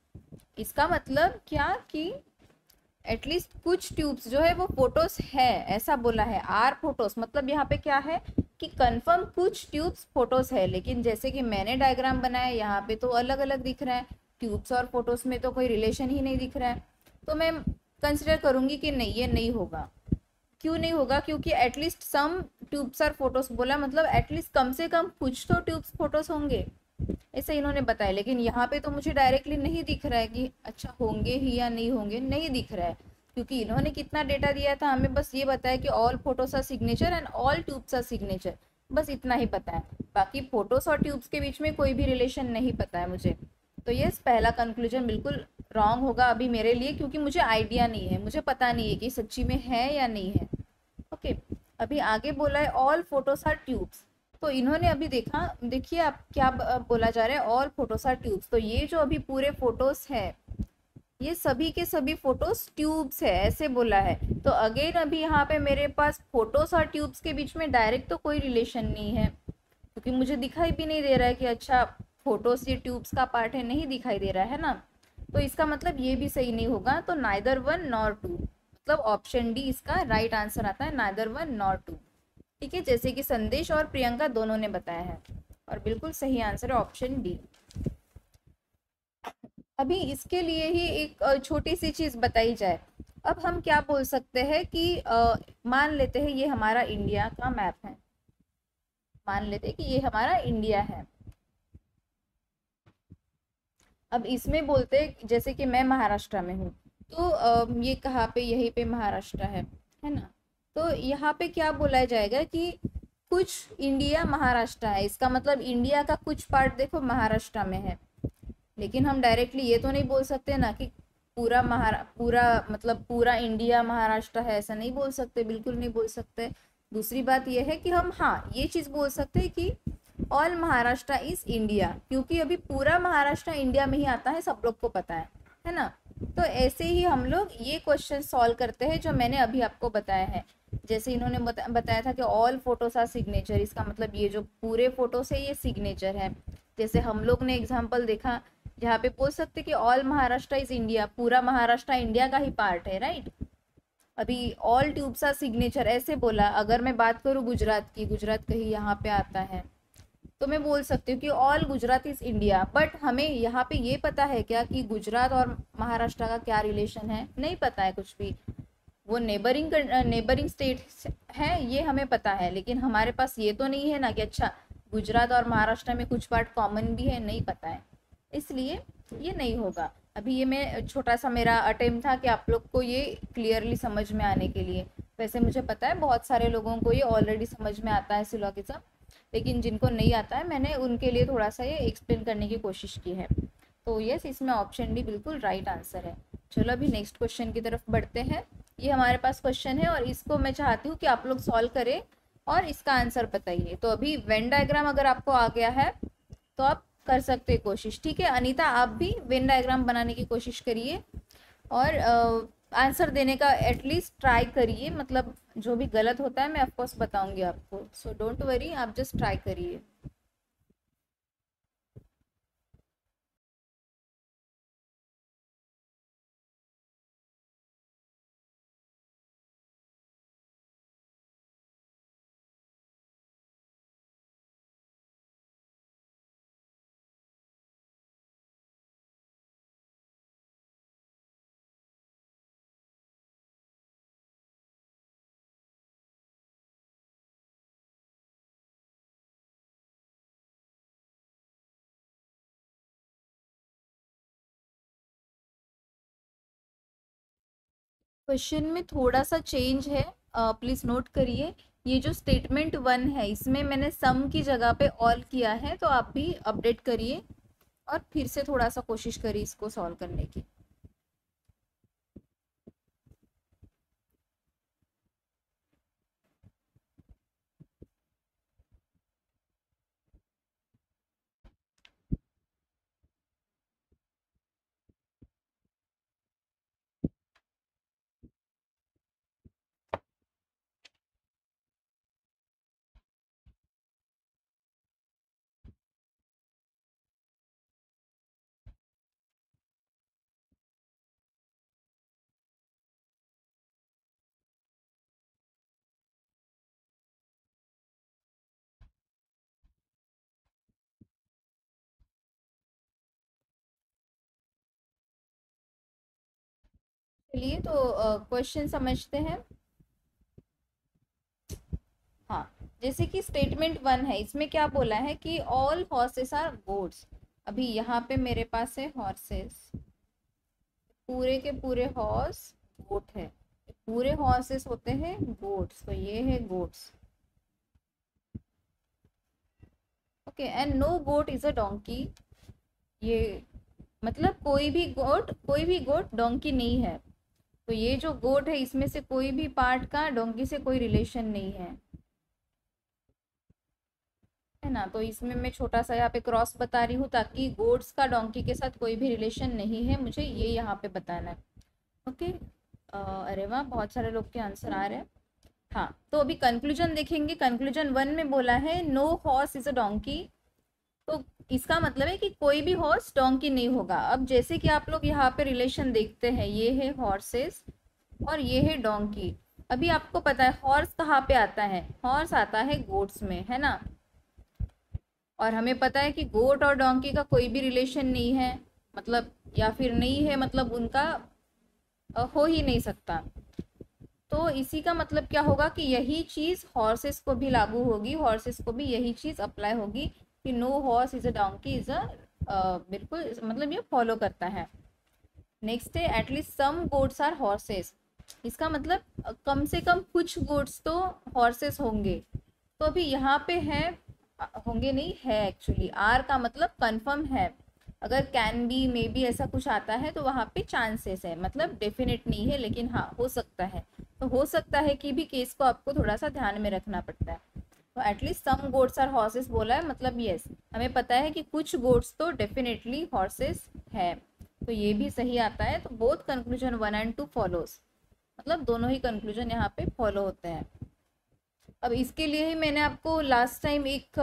S1: इसका मतलब क्या कि एटलीस्ट कुछ ट्यूब्स जो है वो फ़ोटोज़ है, ऐसा बोला है। आर फ़ोटोज़ मतलब यहाँ पे क्या है कि कंफर्म कुछ ट्यूब्स फ़ोटोज़ है। लेकिन जैसे कि मैंने डायग्राम बनाया, यहाँ पे तो अलग अलग दिख रहा है। ट्यूब्स और फ़ोटोज़ में तो कोई रिलेशन ही नहीं दिख रहा है। तो मैं कंसिडर करूँगी कि नहीं, ये नहीं होगा। क्यों नहीं होगा? क्योंकि एटलीस्ट सम ट्यूब्स और फ़ोटोज़ बोला मतलब एटलीस्ट कम से कम कुछ तो ट्यूब्स फ़ोटोज़ होंगे। ऐसे इन्होंने बताया, लेकिन यहाँ पे तो मुझे डायरेक्टली नहीं दिख रहा है कि अच्छा होंगे ही या नहीं होंगे, नहीं दिख रहा है। क्योंकि इन्होंने कितना डेटा दिया था, हमें बस ये बताया कि all photos are signature and all tubes are signature बस इतना ही पता है। बाकी फोटोस और ट्यूब्स के बीच में कोई भी रिलेशन नहीं पता है मुझे। तो ये पहला कंक्लूजन बिल्कुल रॉन्ग होगा अभी मेरे लिए क्योंकि मुझे आइडिया नहीं है। मुझे पता नहीं है कि सच्ची में है या नहीं है। ओके okay, अभी आगे बोला है ऑल फोटोस आर ट्यूब्स तो इन्होंने अभी देखा देखिए आप क्या बोला जा रहा है ऑल फोटोस आर ट्यूब्स तो ये जो अभी पूरे फोटोस है ये सभी के सभी फोटोस ट्यूब्स है ऐसे बोला है। तो अगेन अभी यहाँ पे मेरे पास फोटोस और ट्यूब्स के बीच में डायरेक्ट तो कोई रिलेशन नहीं है। क्योंकि मुझे दिखाई भी नहीं दे रहा है कि अच्छा फोटोस ये ट्यूब्स का पार्ट है नहीं दिखाई दे रहा है ना। तो इसका मतलब ये भी सही नहीं होगा तो नाइदर वन नॉर टू मतलब ऑप्शन डी इसका राइट आंसर आता है नाइदर वन नॉर टू ठीक है, जैसे कि संदेश और प्रियंका दोनों ने बताया है, और बिल्कुल सही आंसर है ऑप्शन डी अभी इसके लिए ही एक छोटी सी चीज़ बताई जाए। अब हम क्या बोल सकते हैं कि मान लेते हैं ये हमारा इंडिया का मैप है। मान लेते हैं कि ये हमारा इंडिया है। अब इसमें बोलते जैसे कि मैं महाराष्ट्र में हूँ तो ये कहाँ पे, यहीं पे महाराष्ट्र है है ना? तो यहाँ पे क्या बोला जाएगा कि कुछ इंडिया महाराष्ट्र है, इसका मतलब इंडिया का कुछ पार्ट देखो महाराष्ट्र में है। लेकिन हम डायरेक्टली ये तो नहीं बोल सकते ना कि पूरा महारा पूरा मतलब पूरा इंडिया महाराष्ट्र है, ऐसा नहीं बोल सकते, बिल्कुल नहीं बोल सकते। दूसरी बात यह है कि हम हाँ ये चीज़ बोल सकते हैं कि ऑल महाराष्ट्र इज़ इंडिया, क्योंकि अभी पूरा महाराष्ट्र इंडिया में ही आता है, सब लोग को पता है है ना? तो ऐसे ही हम लोग ये क्वेश्चन सॉल्व करते हैं, जो मैंने अभी आपको बताया है। जैसे इन्होंने बताया था कि ऑल फोटोस आर सिग्नेचर इसका मतलब ये जो पूरे फोटोस है, ये सिग्नेचर है। जैसे हम लोग ने एग्ज़ाम्पल देखा, जहाँ पे बोल सकते कि ऑल महाराष्ट्र इज़ इंडिया पूरा महाराष्ट्र इंडिया का ही पार्ट है राइट अभी ऑल ट्यूब्स आर सिग्नेचर ऐसे बोला। अगर मैं बात करूँ गुजरात की, गुजरात कहीं यहाँ पे आता है। तो मैं बोल सकती हूँ कि all Gujarat is India but हमें यहाँ पे ये पता है क्या कि गुजरात और महाराष्ट्र का क्या रिलेशन है? नहीं पता है कुछ भी। वो नेबरिंग नेबरिंग स्टेट है, ये हमें पता है, लेकिन हमारे पास ये तो नहीं है ना कि अच्छा गुजरात और महाराष्ट्र में कुछ पार्ट कॉमन भी है, नहीं पता है। इसलिए ये नहीं होगा। अभी ये मैं छोटा सा मेरा अटेम्प्ट था कि आप लोग को ये क्लियरली समझ में आने के लिए। वैसे मुझे पता है बहुत सारे लोगों को ये ऑलरेडी समझ में आता है सिलोकिज्म लेकिन जिनको नहीं आता है, मैंने उनके लिए थोड़ा सा ये एक्सप्लेन करने की कोशिश की है। तो यस इसमें ऑप्शन डी बिल्कुल राइट आंसर है। चलो अभी नेक्स्ट क्वेश्चन की तरफ़ बढ़ते हैं। ये हमारे पास क्वेश्चन है और इसको मैं चाहती हूँ कि आप लोग सॉल्व करें और इसका आंसर बताइए। तो अभी वेन डायग्राम अगर आपको आ गया है तो आप कर सकते हैं कोशिश, ठीक है? अनीता, आप भी वेन डायग्राम बनाने की कोशिश करिए और आंसर देने का एटलीस्ट ट्राई करिए। मतलब जो भी गलत होता है, मैं ऑफकोर्स बताऊँगी आपको। सो डोंट वरी आप जस्ट ट्राई करिए। क्वेश्चन में थोड़ा सा चेंज है प्लीज़ नोट करिए। ये जो स्टेटमेंट वन है, इसमें मैंने सम की जगह पे ऑल किया है तो आप भी अपडेट करिए और फिर से थोड़ा सा कोशिश करिए इसको सॉल्व करने की। चलिए तो क्वेश्चन समझते हैं। हाँ जैसे कि स्टेटमेंट वन है, इसमें क्या बोला है कि ऑल हॉर्सेस आर गोड्स अभी यहाँ पे मेरे पास है हॉर्सेस पूरे के पूरे हॉर्स गोट है। पूरे हॉर्सेस होते हैं गोट्स तो ये है goats okay and no goat is a donkey ये मतलब कोई भी गोट कोई भी गोट डोंकी नहीं है। तो ये जो गोट है, इसमें से कोई भी पार्ट का डोंकी से कोई रिलेशन नहीं है। है ना? तो इसमें मैं छोटा सा यहाँ पे क्रॉस बता रही हूँ ताकि गोड्स का डोंकी के साथ कोई भी रिलेशन नहीं है। मुझे ये यहाँ पे बताना है। ओके अरे वाह! बहुत सारे लोग के आंसर आ रहे हैं। हाँ तो अभी कंक्लूजन देखेंगे। कंक्लूजन वन में बोला है no horse is a donkey इसका मतलब है कि कोई भी हॉर्स डोंकी नहीं होगा। अब जैसे कि आप लोग यहाँ पे रिलेशन देखते हैं, ये है हॉर्सेस और ये है डोंकी। अभी आपको पता है हॉर्स कहाँ पे आता है? हॉर्स आता है गोट्स में, है ना? और हमें पता है कि गोट और डोंकी का कोई भी रिलेशन नहीं है मतलब या फिर नहीं है मतलब उनका हो ही नहीं सकता। तो इसी का मतलब क्या होगा कि यही चीज़ हॉर्सेस को भी लागू होगी हॉर्सेस को भी यही चीज़ अप्लाई होगी। कि no horse is a donkey is a बिल्कुल मतलब ये फॉलो करता है। नेक्स्ट है at least some gods are horses इसका मतलब कम से कम कुछ गोड्स तो हॉर्सेस होंगे। तो अभी यहाँ पे है होंगे नहीं, है एक्चुअली आर का मतलब कंफर्म है। अगर कैन बी मे बी ऐसा कुछ आता है तो वहाँ पे चांसेस है। मतलब डेफिनेट नहीं है, लेकिन हाँ हो सकता है। तो हो सकता है कि भी केस को आपको थोड़ा सा ध्यान में रखना पड़ता है। At least some gods are horses बोला है मतलब यस हमें पता है कि कुछ गोड्स तो डेफिनेटली हॉर्सेस है। तो ये भी सही आता है तो both conclusion one and two follows मतलब दोनों ही कंक्लूजन यहाँ पे फॉलो होते हैं। अब इसके लिए ही मैंने आपको लास्ट टाइम एक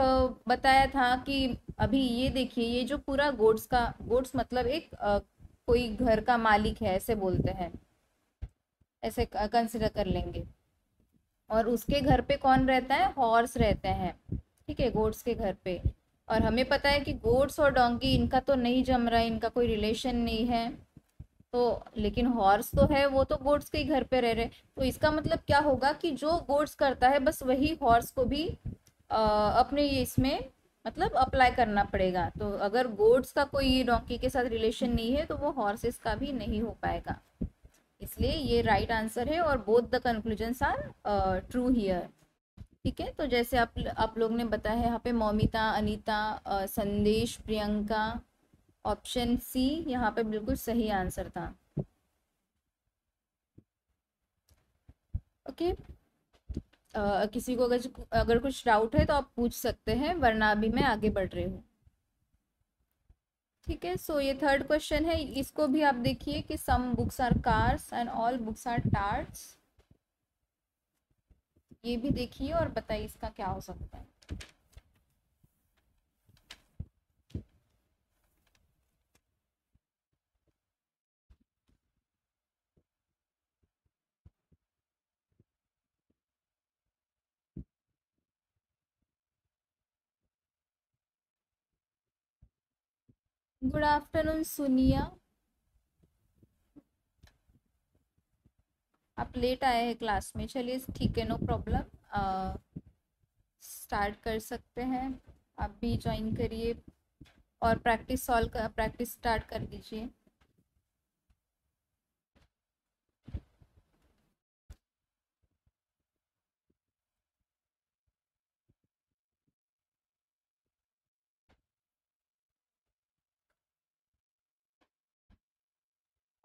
S1: बताया था कि अभी ये देखिए, ये जो पूरा गोड्स का गोड्स मतलब एक कोई घर का मालिक है, ऐसे बोलते हैं। ऐसे कंसिडर कर लेंगे। और उसके घर पे कौन रहता है? हॉर्स रहते हैं। ठीक है गोड्स के घर पे। और हमें पता है कि गोड्स और डोंकी इनका तो नहीं जम रहा है इनका कोई रिलेशन नहीं है। तो लेकिन हॉर्स तो है वो तो गोड्स के ही घर पे रह रहे तो इसका मतलब क्या होगा कि जो गोड्स करता है बस वही हॉर्स को भी आ, अपने इसमें मतलब अप्लाई करना पड़ेगा। तो अगर गोड्स का कोई डोंकी के साथ रिलेशन नहीं है तो वो हॉर्सेस का भी नहीं हो पाएगा। इसलिए ये राइट right आंसर है और both the conclusions are true here ठीक है? तो जैसे आप आप लोग ने बताया यहाँ पे मौमिता अनीता uh, संदेश प्रियंका ऑप्शन सी यहाँ पे बिल्कुल सही आंसर था। Okay okay. uh, किसी को अगर अगर कुछ डाउट है तो आप पूछ सकते हैं वरना अभी मैं आगे बढ़ रही हूँ। ठीक है सो ये थर्ड क्वेश्चन है। इसको भी आप देखिए कि some books are cars and all books are tarts ये भी देखिए और बताइए इसका क्या हो सकता है। गुड आफ्टरनून सुनिया आप लेट आए हैं क्लास में। चलिए, ठीक है नो प्रॉब्लम स्टार्ट कर सकते हैं। आप भी ज्वाइन करिए और प्रैक्टिस सॉल्व प्रैक्टिस स्टार्ट कर दीजिए।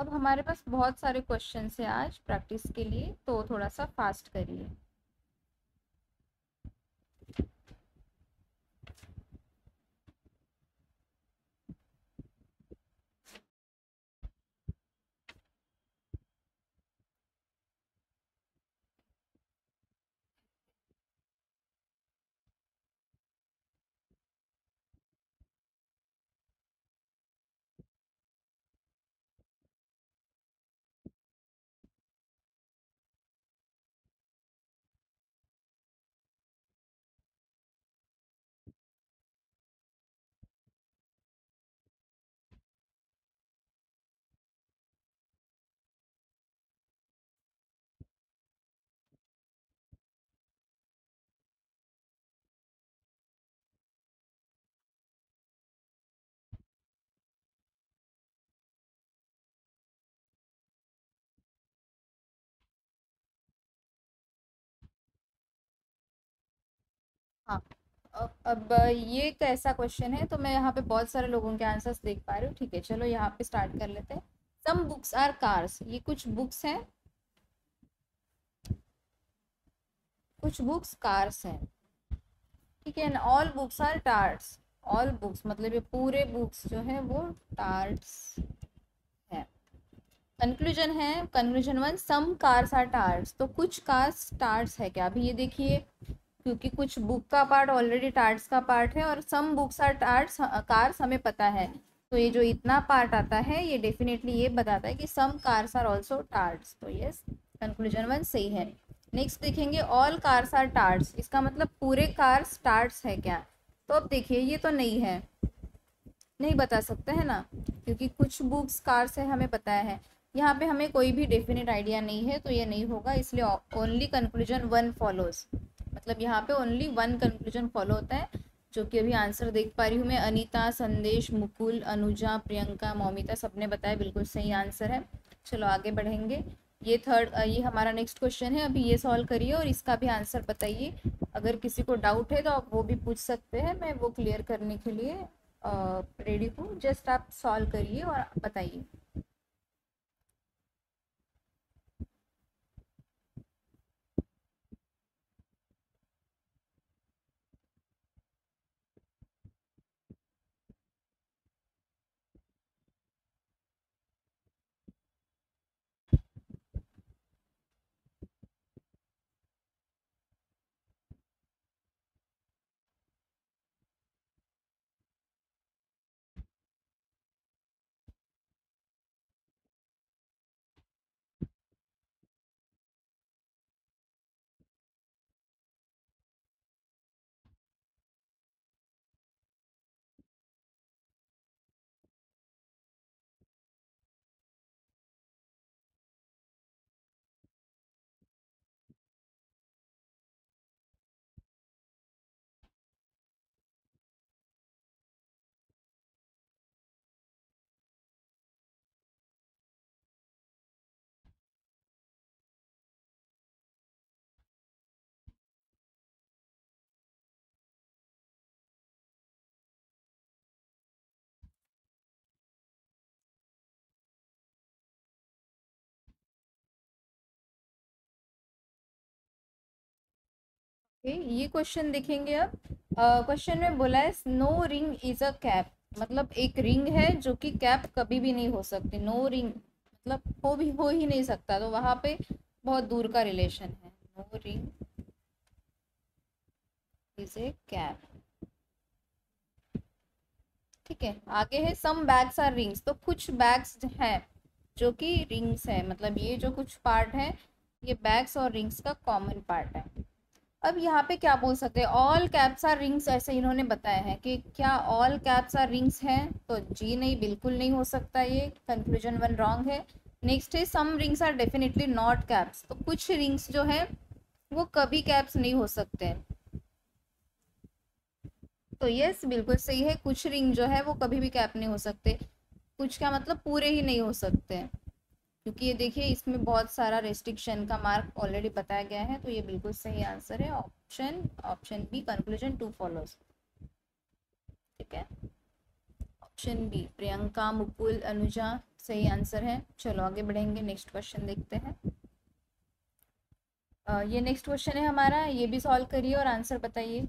S1: अब हमारे पास बहुत सारे क्वेश्चन है आज प्रैक्टिस के लिए तो थोड़ा सा फास्ट करिए। हाँ अब ये एक ऐसा क्वेश्चन है तो मैं यहाँ पे बहुत सारे लोगों के आंसर्स देख पा रही हूँ, ठीक है? चलो यहाँ पे स्टार्ट कर लेते हैं। सम बुक्स आर कार्स ये कुछ बुक्स हैं। कुछ बुक्स कार्स हैं। ठीक है all books are tarts all books मतलब ये पूरे बुक्स जो है, वो टार्ट्स है। कंक्लूजन है conclusion one some cars are tarts तो कुछ कार्स टार्ट्स है क्या? अभी ये देखिए क्योंकि कुछ बुक का पार्ट ऑलरेडी टार्ट्स का पार्ट है और some books are tarts cars हमें पता है तो ये जो इतना पार्ट आता है, ये डेफिनेटली ये बताता है कि some cars are also tarts तो यस कंक्लूजन वन सही है। नेक्स्ट देखेंगे ऑल कार्स आर टार्ट्स इसका मतलब पूरे कार्स टार्ट्स है क्या? तो अब देखिए, ये तो नहीं है। नहीं बता सकते, हैं ना? क्योंकि कुछ बुक्स कार्स है, हमें पता है। यहाँ पे हमें कोई भी डेफिनेट आइडिया नहीं है तो ये नहीं होगा। इसलिए ओनली कंक्लूजन वन फॉलोज मतलब यहाँ पे ओनली वन कंक्लूजन फॉलो होता है, जो कि अभी आंसर देख पा रही हूँ मैं। अनीता, संदेश, मुकुल, अनुजा, प्रियंका, मोमिता, सबने बताया, बिल्कुल सही आंसर है। चलो आगे बढ़ेंगे। ये थर्ड ये हमारा नेक्स्ट क्वेश्चन है। अभी ये सॉल्व करिए और इसका भी आंसर बताइए। अगर किसी को डाउट है तो आप वो भी पूछ सकते हैं। मैं वो क्लियर करने के लिए रेडी हूँ। जस्ट आप सॉल्व करिए और बताइए। ये क्वेश्चन देखेंगे अब क्वेश्चन में बोला है no ring is a cap मतलब एक रिंग है जो कि कैप कभी भी नहीं हो सकती। नो रिंग मतलब हो भी, हो ही नहीं सकता। तो वहाँ पे बहुत दूर का रिलेशन है। No ring is a cap ठीक है, आगे है सम बैग्स आर रिंग्स तो कुछ बैग्स है जो कि रिंग्स है। मतलब ये जो कुछ पार्ट है, ये बैग्स और रिंग्स का कॉमन पार्ट है। अब यहाँ पे क्या बोल सकते हैं? ऑल कैप्स आर रिंग्स ऐसे इन्होंने बताया है कि क्या ऑल कैप्स आर रिंग्स हैं? तो जी नहीं, बिल्कुल नहीं हो सकता ये। कंक्लूजन वन रॉन्ग है। नेक्स्ट है some rings are definitely not caps तो कुछ रिंग्स जो है, वो कभी कैप्स नहीं हो सकते। तो यस बिल्कुल सही है। कुछ रिंग जो है, वो कभी भी कैप नहीं हो सकते। कुछ का मतलब पूरे ही नहीं हो सकते। क्योंकि ये देखिए, इसमें बहुत सारा रेस्ट्रिक्शन का मार्क ऑलरेडी बताया गया है तो ये बिल्कुल सही आंसर है। Option option B conclusion two follows ठीक है? ऑप्शन बी प्रियंका मुकुल अनुजा सही आंसर है। चलो, आगे बढ़ेंगे नेक्स्ट क्वेश्चन देखते हैं। ये नेक्स्ट क्वेश्चन है हमारा। ये भी सॉल्व करिए और आंसर बताइए।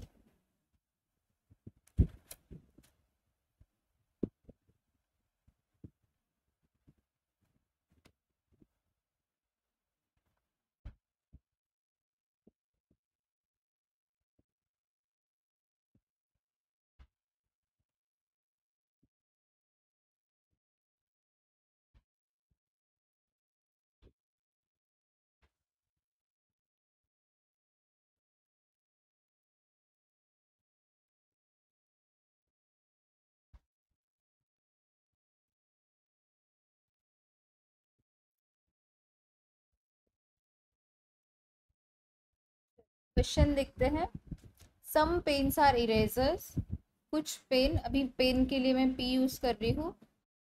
S1: क्वेश्चन देखते हैं। सम पेन्स आर इरेजर्स कुछ पेन अभी पेन के लिए मैं पी यूज़ कर रही हूँ।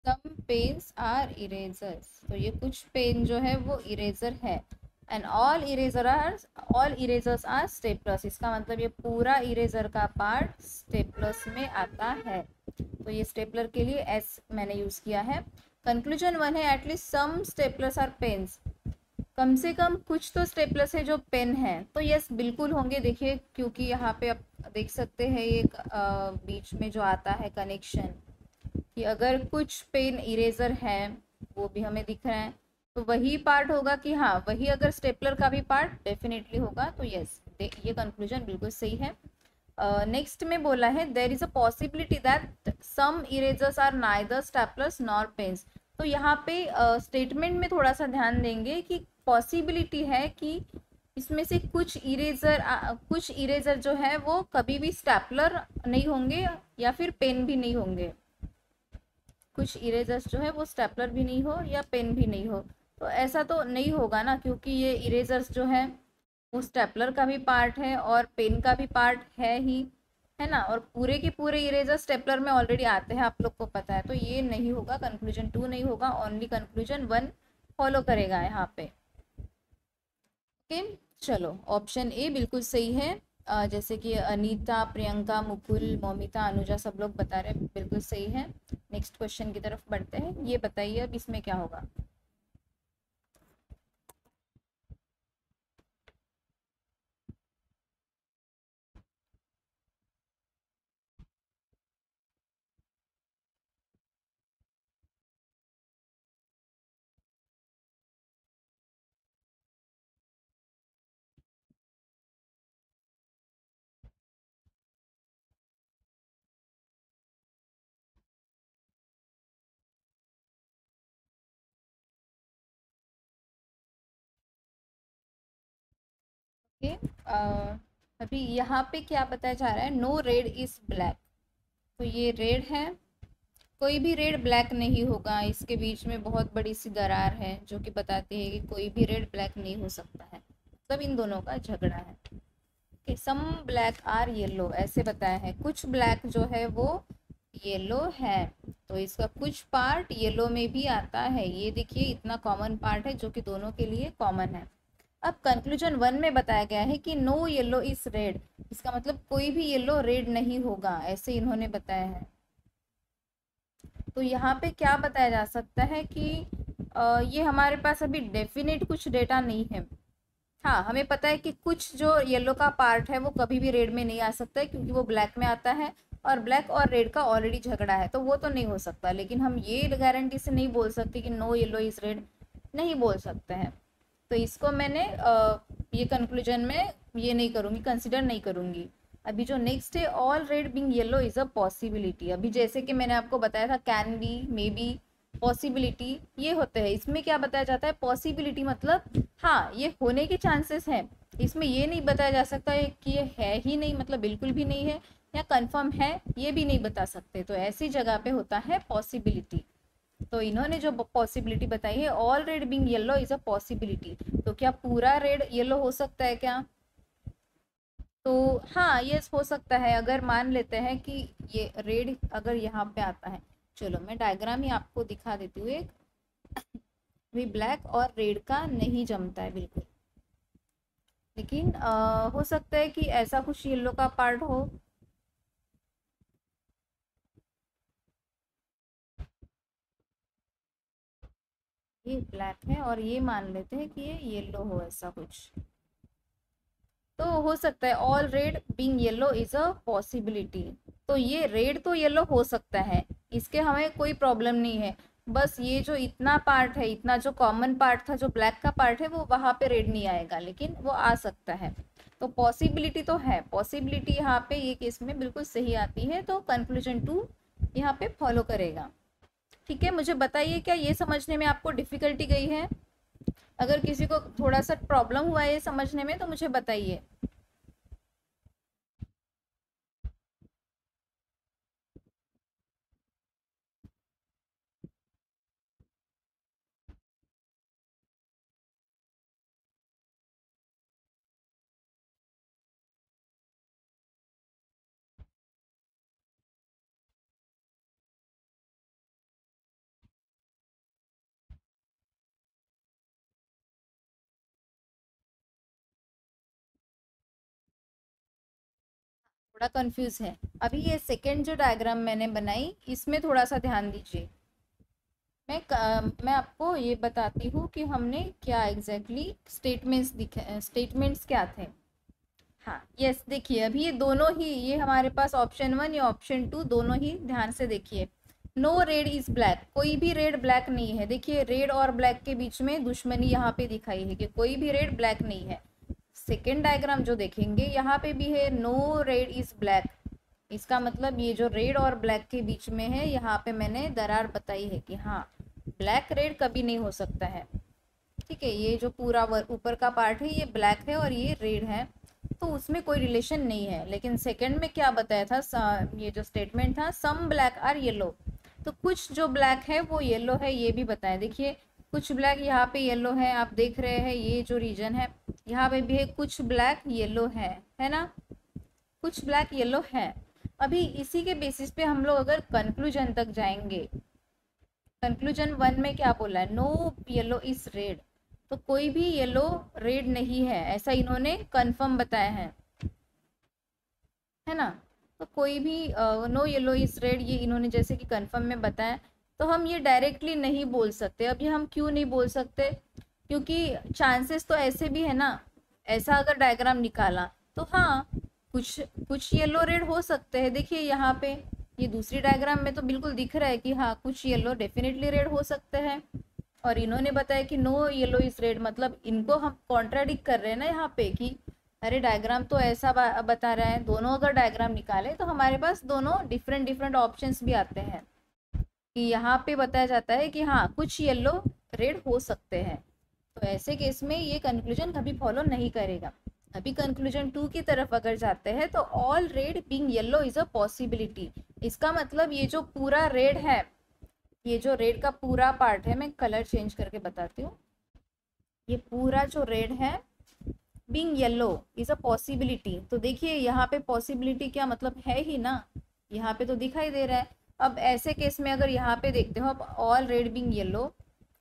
S1: सम पेन्स आर इरेजर्स तो ये कुछ पेन जो है, वो इरेजर है। And all eraser are all erasers are staples इसका मतलब ये पूरा इरेजर का पार्ट स्टेपलस में आता है। तो ये स्टेपलर के लिए एस मैंने यूज़ किया है। कंक्लूजन वन है at least some staples are pens कम से कम कुछ तो स्टेपलस है जो पेन है। तो यस बिल्कुल होंगे। देखिए क्योंकि यहाँ पे आप देख सकते हैं एक बीच में जो आता है कनेक्शन कि अगर कुछ पेन इरेजर है वो भी हमें दिख रहा है तो वही पार्ट होगा कि हाँ वही अगर स्टेपलर का भी पार्ट डेफिनेटली होगा। तो यस ये कंक्लूजन बिल्कुल सही है। नेक्स्ट uh, में बोला है there is a possibility that some erasers are neither staplers nor pens तो यहाँ पे स्टेटमेंट uh, में थोड़ा सा ध्यान देंगे कि पॉसिबिलिटी है कि इसमें से कुछ इरेजर कुछ इरेजर जो है वो कभी भी स्टेपलर नहीं होंगे या फिर पेन भी नहीं होंगे। कुछ इरेजर्स जो है वो स्टेपलर भी नहीं हो या पेन भी नहीं हो। तो ऐसा तो नहीं होगा ना क्योंकि ये इरेजर्स जो है वो स्टेपलर का भी पार्ट है और पेन का भी पार्ट है ही। है ना? और पूरे के पूरे इरेजर स्टेपलर में ऑलरेडी आते हैं, आप लोग को पता है। तो ये नहीं होगा कंक्लूजन टू नहीं होगा ओनली कंक्लूजन वन फॉलो करेगा यहाँ पे। ओके चलो ऑप्शन ए बिल्कुल सही है। जैसे कि अनीता, प्रियंका, मुकुल, मोमिता, अनुजा सब लोग बता रहे हैं, बिल्कुल सही है। नेक्स्ट क्वेश्चन की तरफ़ बढ़ते हैं। ये बताइए अब इसमें क्या होगा? अभी यहाँ पे क्या बताया जा रहा है? नो रेड इज़ ब्लैक तो ये रेड है। कोई भी रेड ब्लैक नहीं होगा। इसके बीच में बहुत बड़ी सी दरार है, जो कि बताती है कि कोई भी रेड ब्लैक नहीं हो सकता है। सब इन दोनों का झगड़ा है। Okay some black are yellow ऐसे बताया है। कुछ ब्लैक जो है वो येलो है। तो इसका कुछ पार्ट येलो में भी आता है। ये देखिए, इतना कॉमन पार्ट है, जो कि दोनों के लिए कॉमन है। अब कंक्लूजन वन में बताया गया है कि नो येलो इज़ रेड इसका मतलब कोई भी येलो रेड नहीं होगा ऐसे इन्होंने बताया है। तो यहाँ पे क्या बताया जा सकता है कि आ, ये हमारे पास अभी डेफिनेट कुछ डेटा नहीं है। हाँ हमें पता है कि कुछ जो येलो का पार्ट है वो कभी भी रेड में नहीं आ सकता है क्योंकि वो ब्लैक में आता है और ब्लैक और रेड का ऑलरेडी झगड़ा है तो वो तो नहीं हो सकता। लेकिन हम ये गारंटी से नहीं बोल सकते कि नो येलो इज़ रेड नहीं बोल सकते हैं। तो इसको मैंने ये कंक्लूजन में ये नहीं करूँगी कंसिडर नहीं करूँगी। अभी जो नेक्स्ट है all red being yellow is a possibility अभी जैसे कि मैंने आपको बताया था can be may be possibility ये होते हैं। इसमें क्या बताया जाता है? पॉसिबिलिटी मतलब हाँ ये होने के चांसेस हैं। इसमें ये नहीं बताया जा सकता है कि ये है ही नहीं मतलब बिल्कुल भी नहीं है, या कंफर्म है, ये भी नहीं बता सकते। तो ऐसी जगह पे होता है पॉसिबिलिटी तो इन्होंने जो पॉसिबिलिटी बताई है all red being yellow is a possibility तो क्या पूरा रेड येलो हो सकता है क्या? तो हाँ ये हो सकता है। अगर मान लेते हैं कि ये रेड अगर यहाँ पे आता है। चलो मैं डायग्राम ही आपको दिखा देती हूँ एक। भी ब्लैक और रेड का नहीं जमता है बिल्कुल। लेकिन आ, हो सकता है कि ऐसा कुछ येलो का पार्ट हो। ये ब्लैक है और ये मान लेते हैं कि ये येलो हो ऐसा कुछ। तो हो सकता है all red being yellow is a possibility तो ये रेड तो येलो हो सकता है, इसके हमें कोई प्रॉब्लम नहीं है। बस ये जो इतना पार्ट है, इतना जो कॉमन पार्ट था, जो ब्लैक का पार्ट है, वो वहाँ पे रेड नहीं आएगा, लेकिन वो आ सकता है। तो पॉसिबिलिटी तो है पॉसिबिलिटी यहाँ पे ये केस में बिल्कुल सही आती है तो कंक्लूजन टू यहाँ पे फॉलो करेगा। ठीक है, मुझे बताइए क्या ये समझने में आपको डिफ़िकल्टी गई है? अगर किसी को थोड़ा सा प्रॉब्लम हुआ है ये समझने में तो मुझे बताइए। थोड़ा कंफ्यूज है। अभी ये सेकेंड जो डायग्राम मैंने बनाई, इसमें थोड़ा सा ध्यान दीजिए। मैं मैं आपको ये बताती हूँ कि हमने क्या एग्जैक्टली स्टेटमेंट्स दिखे स्टेटमेंट्स क्या थे। हाँ यस देखिए, अभी ये दोनों ही, ये हमारे पास ऑप्शन वन या ऑप्शन टू दोनों ही ध्यान से देखिए। नो रेड इज़ ब्लैक कोई भी रेड ब्लैक नहीं है। देखिए रेड और ब्लैक के बीच में दुश्मनी यहाँ पे दिखाई है कि कोई भी रेड ब्लैक नहीं है। सेकेंड डायग्राम जो देखेंगे, यहाँ पे भी है नो रेड इज़ ब्लैक इसका मतलब ये जो रेड और ब्लैक के बीच में है, यहाँ पे मैंने दरार बताई है कि हाँ ब्लैक रेड कभी नहीं हो सकता है। ठीक है, ये जो पूरा ऊपर का पार्ट है, ये ब्लैक है और ये रेड है तो उसमें कोई रिलेशन नहीं है। लेकिन सेकंड में क्या बताया था ये जो स्टेटमेंट था सम ब्लैक आर येलो तो कुछ जो ब्लैक है, वो येलो है, ये भी बताया। देखिए कुछ ब्लैक यहाँ पे येलो है, आप देख रहे हैं, ये जो रीजन है, यहाँ पे भी है, कुछ ब्लैक येलो है है ना? कुछ ब्लैक येलो है। अभी इसी के बेसिस पे हम लोग अगर कंक्लूजन तक जाएँगे कंक्लूजन वन में क्या बोला है? नो येलो इज़ रेड तो कोई भी येलो रेड नहीं है, ऐसा इन्होंने कंफर्म बताया है। है ना? तो कोई भी नो येलो इज़ रेड ये इन्होंने जैसे कि कंफर्म में बताया। तो हम ये डायरेक्टली नहीं बोल सकते। अब ये हम क्यों नहीं बोल सकते? क्योंकि चांसेस तो ऐसे भी है ना, ऐसा अगर डायग्राम निकाला तो हाँ कुछ कुछ येलो रेड हो सकते हैं। देखिए यहाँ पे, ये दूसरी डायग्राम में तो बिल्कुल दिख रहा है कि हाँ कुछ येलो डेफिनेटली रेड हो सकते हैं। और इन्होंने बताया कि नो येलो इज़ रेड मतलब इनको हम कॉन्ट्राडिक्ट कर रहे हैं ना यहाँ पे कि, अरे डायग्राम तो ऐसा बता रहा है, दोनों अगर डायग्राम निकाले तो हमारे पास दोनों डिफरेंट डिफरेंट ऑप्शंस भी आते हैं। कि यहाँ पे बताया जाता है कि हाँ कुछ येलो रेड हो सकते हैं। तो ऐसे केस में ये कंक्लूजन कभी फॉलो नहीं करेगा। अभी कंक्लूजन टू की तरफ़ अगर जाते हैं तो all red being yellow is a possibility इसका मतलब ये जो पूरा रेड है, ये जो रेड का पूरा पार्ट है, मैं कलर चेंज करके बताती हूँ। ये पूरा जो रेड है being yellow is a possibility तो देखिए, यहाँ पे पॉसिबिलिटी क्या मतलब है ही ना? यहाँ पे तो दिखाई दे रहा है। अब ऐसे केस में अगर यहाँ पे देखते हो, अब all red being yellow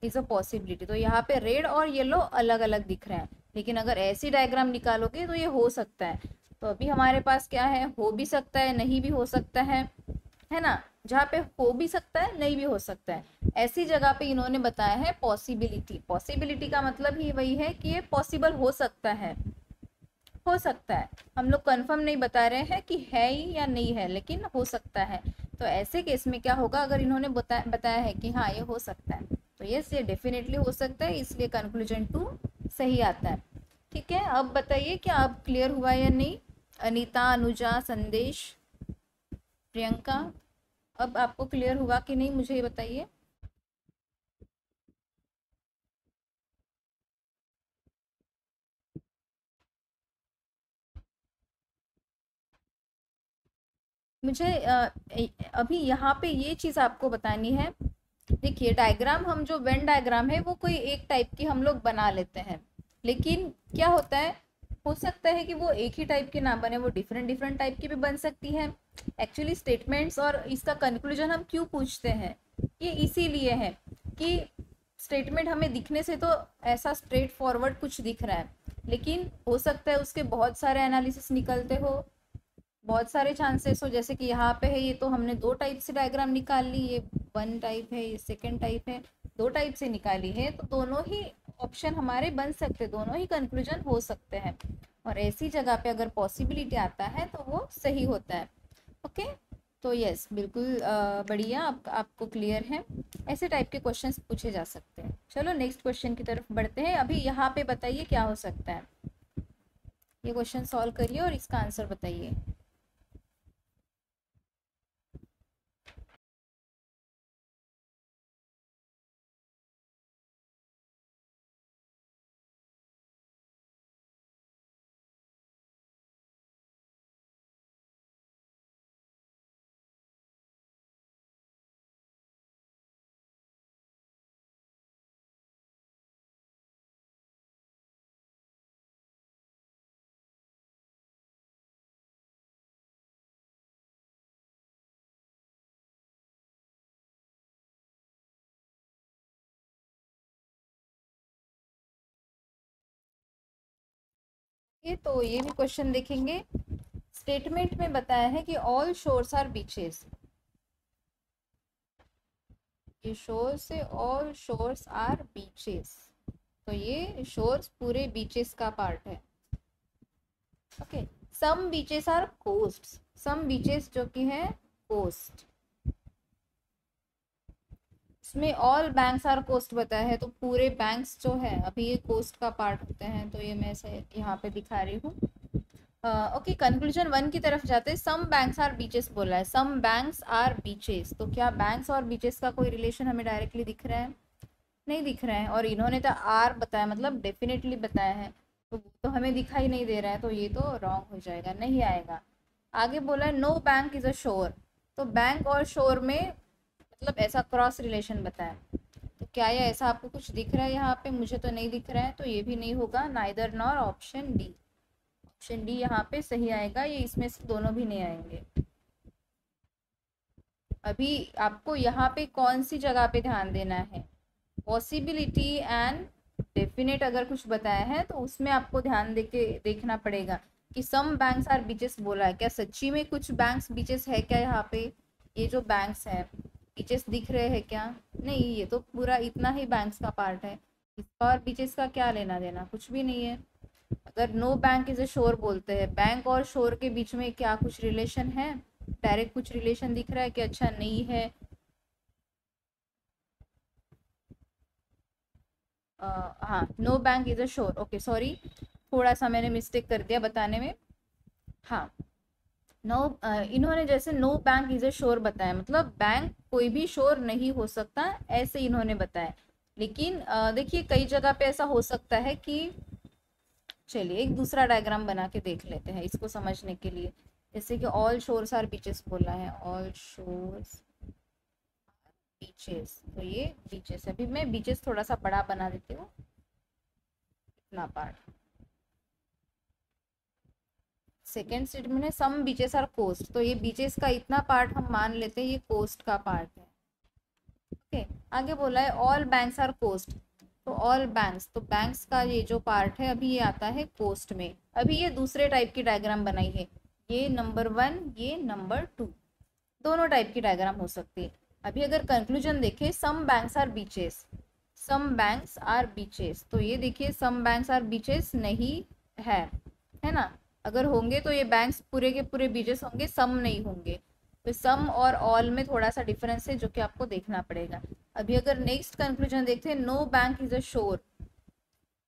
S1: is a possibility तो यहाँ पे रेड और येलो अलग अलग दिख रहे हैं। लेकिन अगर ऐसी डायग्राम निकालोगे तो ये हो सकता है। तो अभी हमारे पास क्या है? हो भी सकता है, नहीं भी हो सकता है। है ना? जहाँ पे हो भी सकता है, नहीं भी हो सकता है। ऐसी जगह पे इन्होंने बताया है पॉसिबिलिटी पॉसिबिलिटी का मतलब ही वही है कि ये पॉसिबल हो सकता है। हो सकता है। हम लोग कंफर्म नहीं बता रहे हैं कि है ही या नहीं है लेकिन हो सकता है। तो ऐसे केस में क्या होगा अगर इन्होंने बता, बताया है कि हाँ ये हो सकता है। तो यस ये डेफिनेटली हो सकता है इसलिए कंक्लूजन टू सही आता है। ठीक है अब बताइए क्या अब क्लियर हुआ या नहीं? अनीता अनुजा संदेश प्रियंका अब आपको क्लियर हुआ कि नहीं मुझे ये बताइए। मुझे अभी यहाँ पे ये चीज़ आपको बतानी है। देखिए डायग्राम हम जो वेन डायग्राम है, वो कोई एक टाइप की हम लोग बना लेते हैं। लेकिन क्या होता है, हो सकता है कि वो एक ही टाइप के ना बने, वो डिफरेंट डिफरेंट टाइप की भी बन सकती है। एक्चुअली स्टेटमेंट्स और इसका कंक्लूजन हम क्यों पूछते हैं? ये इसीलिए है कि स्टेटमेंट हमें दिखने से तो ऐसा स्ट्रेट फॉरवर्ड कुछ दिख रहा है। लेकिन हो सकता है उसके बहुत सारे एनालिसिस निकलते हो बहुत सारे चांसेस हो जैसे कि यहाँ पे है ये तो हमने दो टाइप से डायग्राम निकाल ली ये वन टाइप है ये सेकेंड टाइप है दो टाइप से निकाली है तो दोनों ही ऑप्शन हमारे बन सकते दोनों ही कंक्लूजन हो सकते हैं। और ऐसी जगह पे अगर पॉसिबिलिटी आता है तो वो सही होता है। ओके तो यस बिल्कुल बढ़िया आप, आपको क्लियर है। ऐसे टाइप के क्वेश्चन पूछे जा सकते हैं। चलो नेक्स्ट क्वेश्चन की तरफ़ बढ़ते हैं। अभी यहाँ पे बताइए क्या हो सकता है। ये क्वेश्चन सॉल्व करिए और इसका आंसर बताइए। तो ये भी क्वेश्चन देखेंगे। स्टेटमेंट में बताया है कि ऑल शोर्स आर बीचेस ये शोर से ऑल शोर्स आर बीचेस तो ये शोर्स पूरे बीचेस का पार्ट है। Okay some beaches are coast some beaches जो कि है कोस्ट इसमें ऑल बैंक्स आर कोस्ट बताया है तो पूरे बैंक्स जो है, अभी ये कोस्ट का पार्ट होते हैं तो ये मैं ऐसे यहाँ पे दिखा रही हूँ। ओके कंक्लूजन वन की तरफ़ जाते हैं। सम बैंक्स आर बीचेस बोला है। सम बैंक्स आर बीचेस तो क्या बैंक्स और बीचेस का कोई रिलेशन हमें डायरेक्टली दिख रहा है? नहीं दिख रहा है। और इन्होंने तो आर बताया मतलब डेफिनेटली बताया है। तो तो हमें दिखाई नहीं दे रहा है तो ये तो रॉन्ग हो जाएगा, नहीं आएगा। आगे बोला है no bank is a shore तो बैंक और शोर में मतलब ऐसा क्रॉस रिलेशन बताया। तो क्या ये ऐसा आपको कुछ दिख रहा है यहाँ पे? मुझे तो नहीं दिख रहा है तो ये भी नहीं होगा। Neither nor option D option D यहाँ पे सही आएगा, ये इसमें से दोनों भी नहीं आएँगे। अभी आपको यहाँ पे कौन सी जगह पे ध्यान देना है? पॉसिबिलिटी एंड डेफिनेट अगर कुछ बताया है तो उसमें आपको ध्यान दे के देखना पड़ेगा कि सम बैंक्स आर बीचेस बोला है। क्या सच्ची में कुछ बैंक्स बीचेस है क्या यहाँ पे? ये जो बैंक्स है। बीचेस दिख रहे हैं क्या? नहीं, ये तो पूरा इतना ही बैंक्स का पार्ट है। इसका और बीचेस का क्या लेना देना? कुछ भी नहीं है। अगर नो बैंक इज़ ए शोर बोलते हैं बैंक और शोर के बीच में क्या कुछ रिलेशन है? डायरेक्ट कुछ रिलेशन दिख रहा है कि अच्छा नहीं है? हाँ नो बैंक इज़ अ शोर ओके सॉरी थोड़ा सा मैंने मिस्टेक कर दिया बताने में। हाँ नो uh, इन्होंने जैसे नो बैंक इज़ अ शोर बताया। मतलब बैंक कोई भी शोर नहीं हो सकता ऐसे इन्होंने बताया। लेकिन uh, देखिए कई जगह पे ऐसा हो सकता है कि चलिए एक दूसरा डायग्राम बना के देख लेते हैं इसको समझने के लिए। जैसे कि ऑल शोर्स आर बीचेस बोला है। ऑल शोर्स बीचेस तो ये बीचेस अभी मैं बीचेस थोड़ा सा बड़ा बना देती हूँ। इतना पार्ट सेकेंड स्टेटमेंट है सम बीचेस आर कोस्ट तो ये बीचेस का इतना पार्ट हम मान लेते हैं ये कोस्ट का पार्ट है। ओके okay, आगे बोला है ऑल बैंक्स आर कोस्ट तो ऑल बैंक्स तो बैंक्स का ये जो पार्ट है अभी ये आता है कोस्ट में। अभी ये दूसरे टाइप की डायग्राम बनाई है। ये नंबर वन ये नंबर टू दोनों टाइप की डायग्राम हो सकती है। अभी अगर कंक्लूजन देखें some banks are beaches some banks are beaches तो ये देखिए सम बैंक्स आर बीचेस नहीं है। है ना? अगर होंगे तो ये बैंक्स पूरे के पूरे बीजेस होंगे सम नहीं होंगे। तो सम और ऑल में थोड़ा सा डिफरेंस है जो कि आपको देखना पड़ेगा। अभी अगर नेक्स्ट कंक्लूजन देखते हैं नो बैंक इज़ अ शोर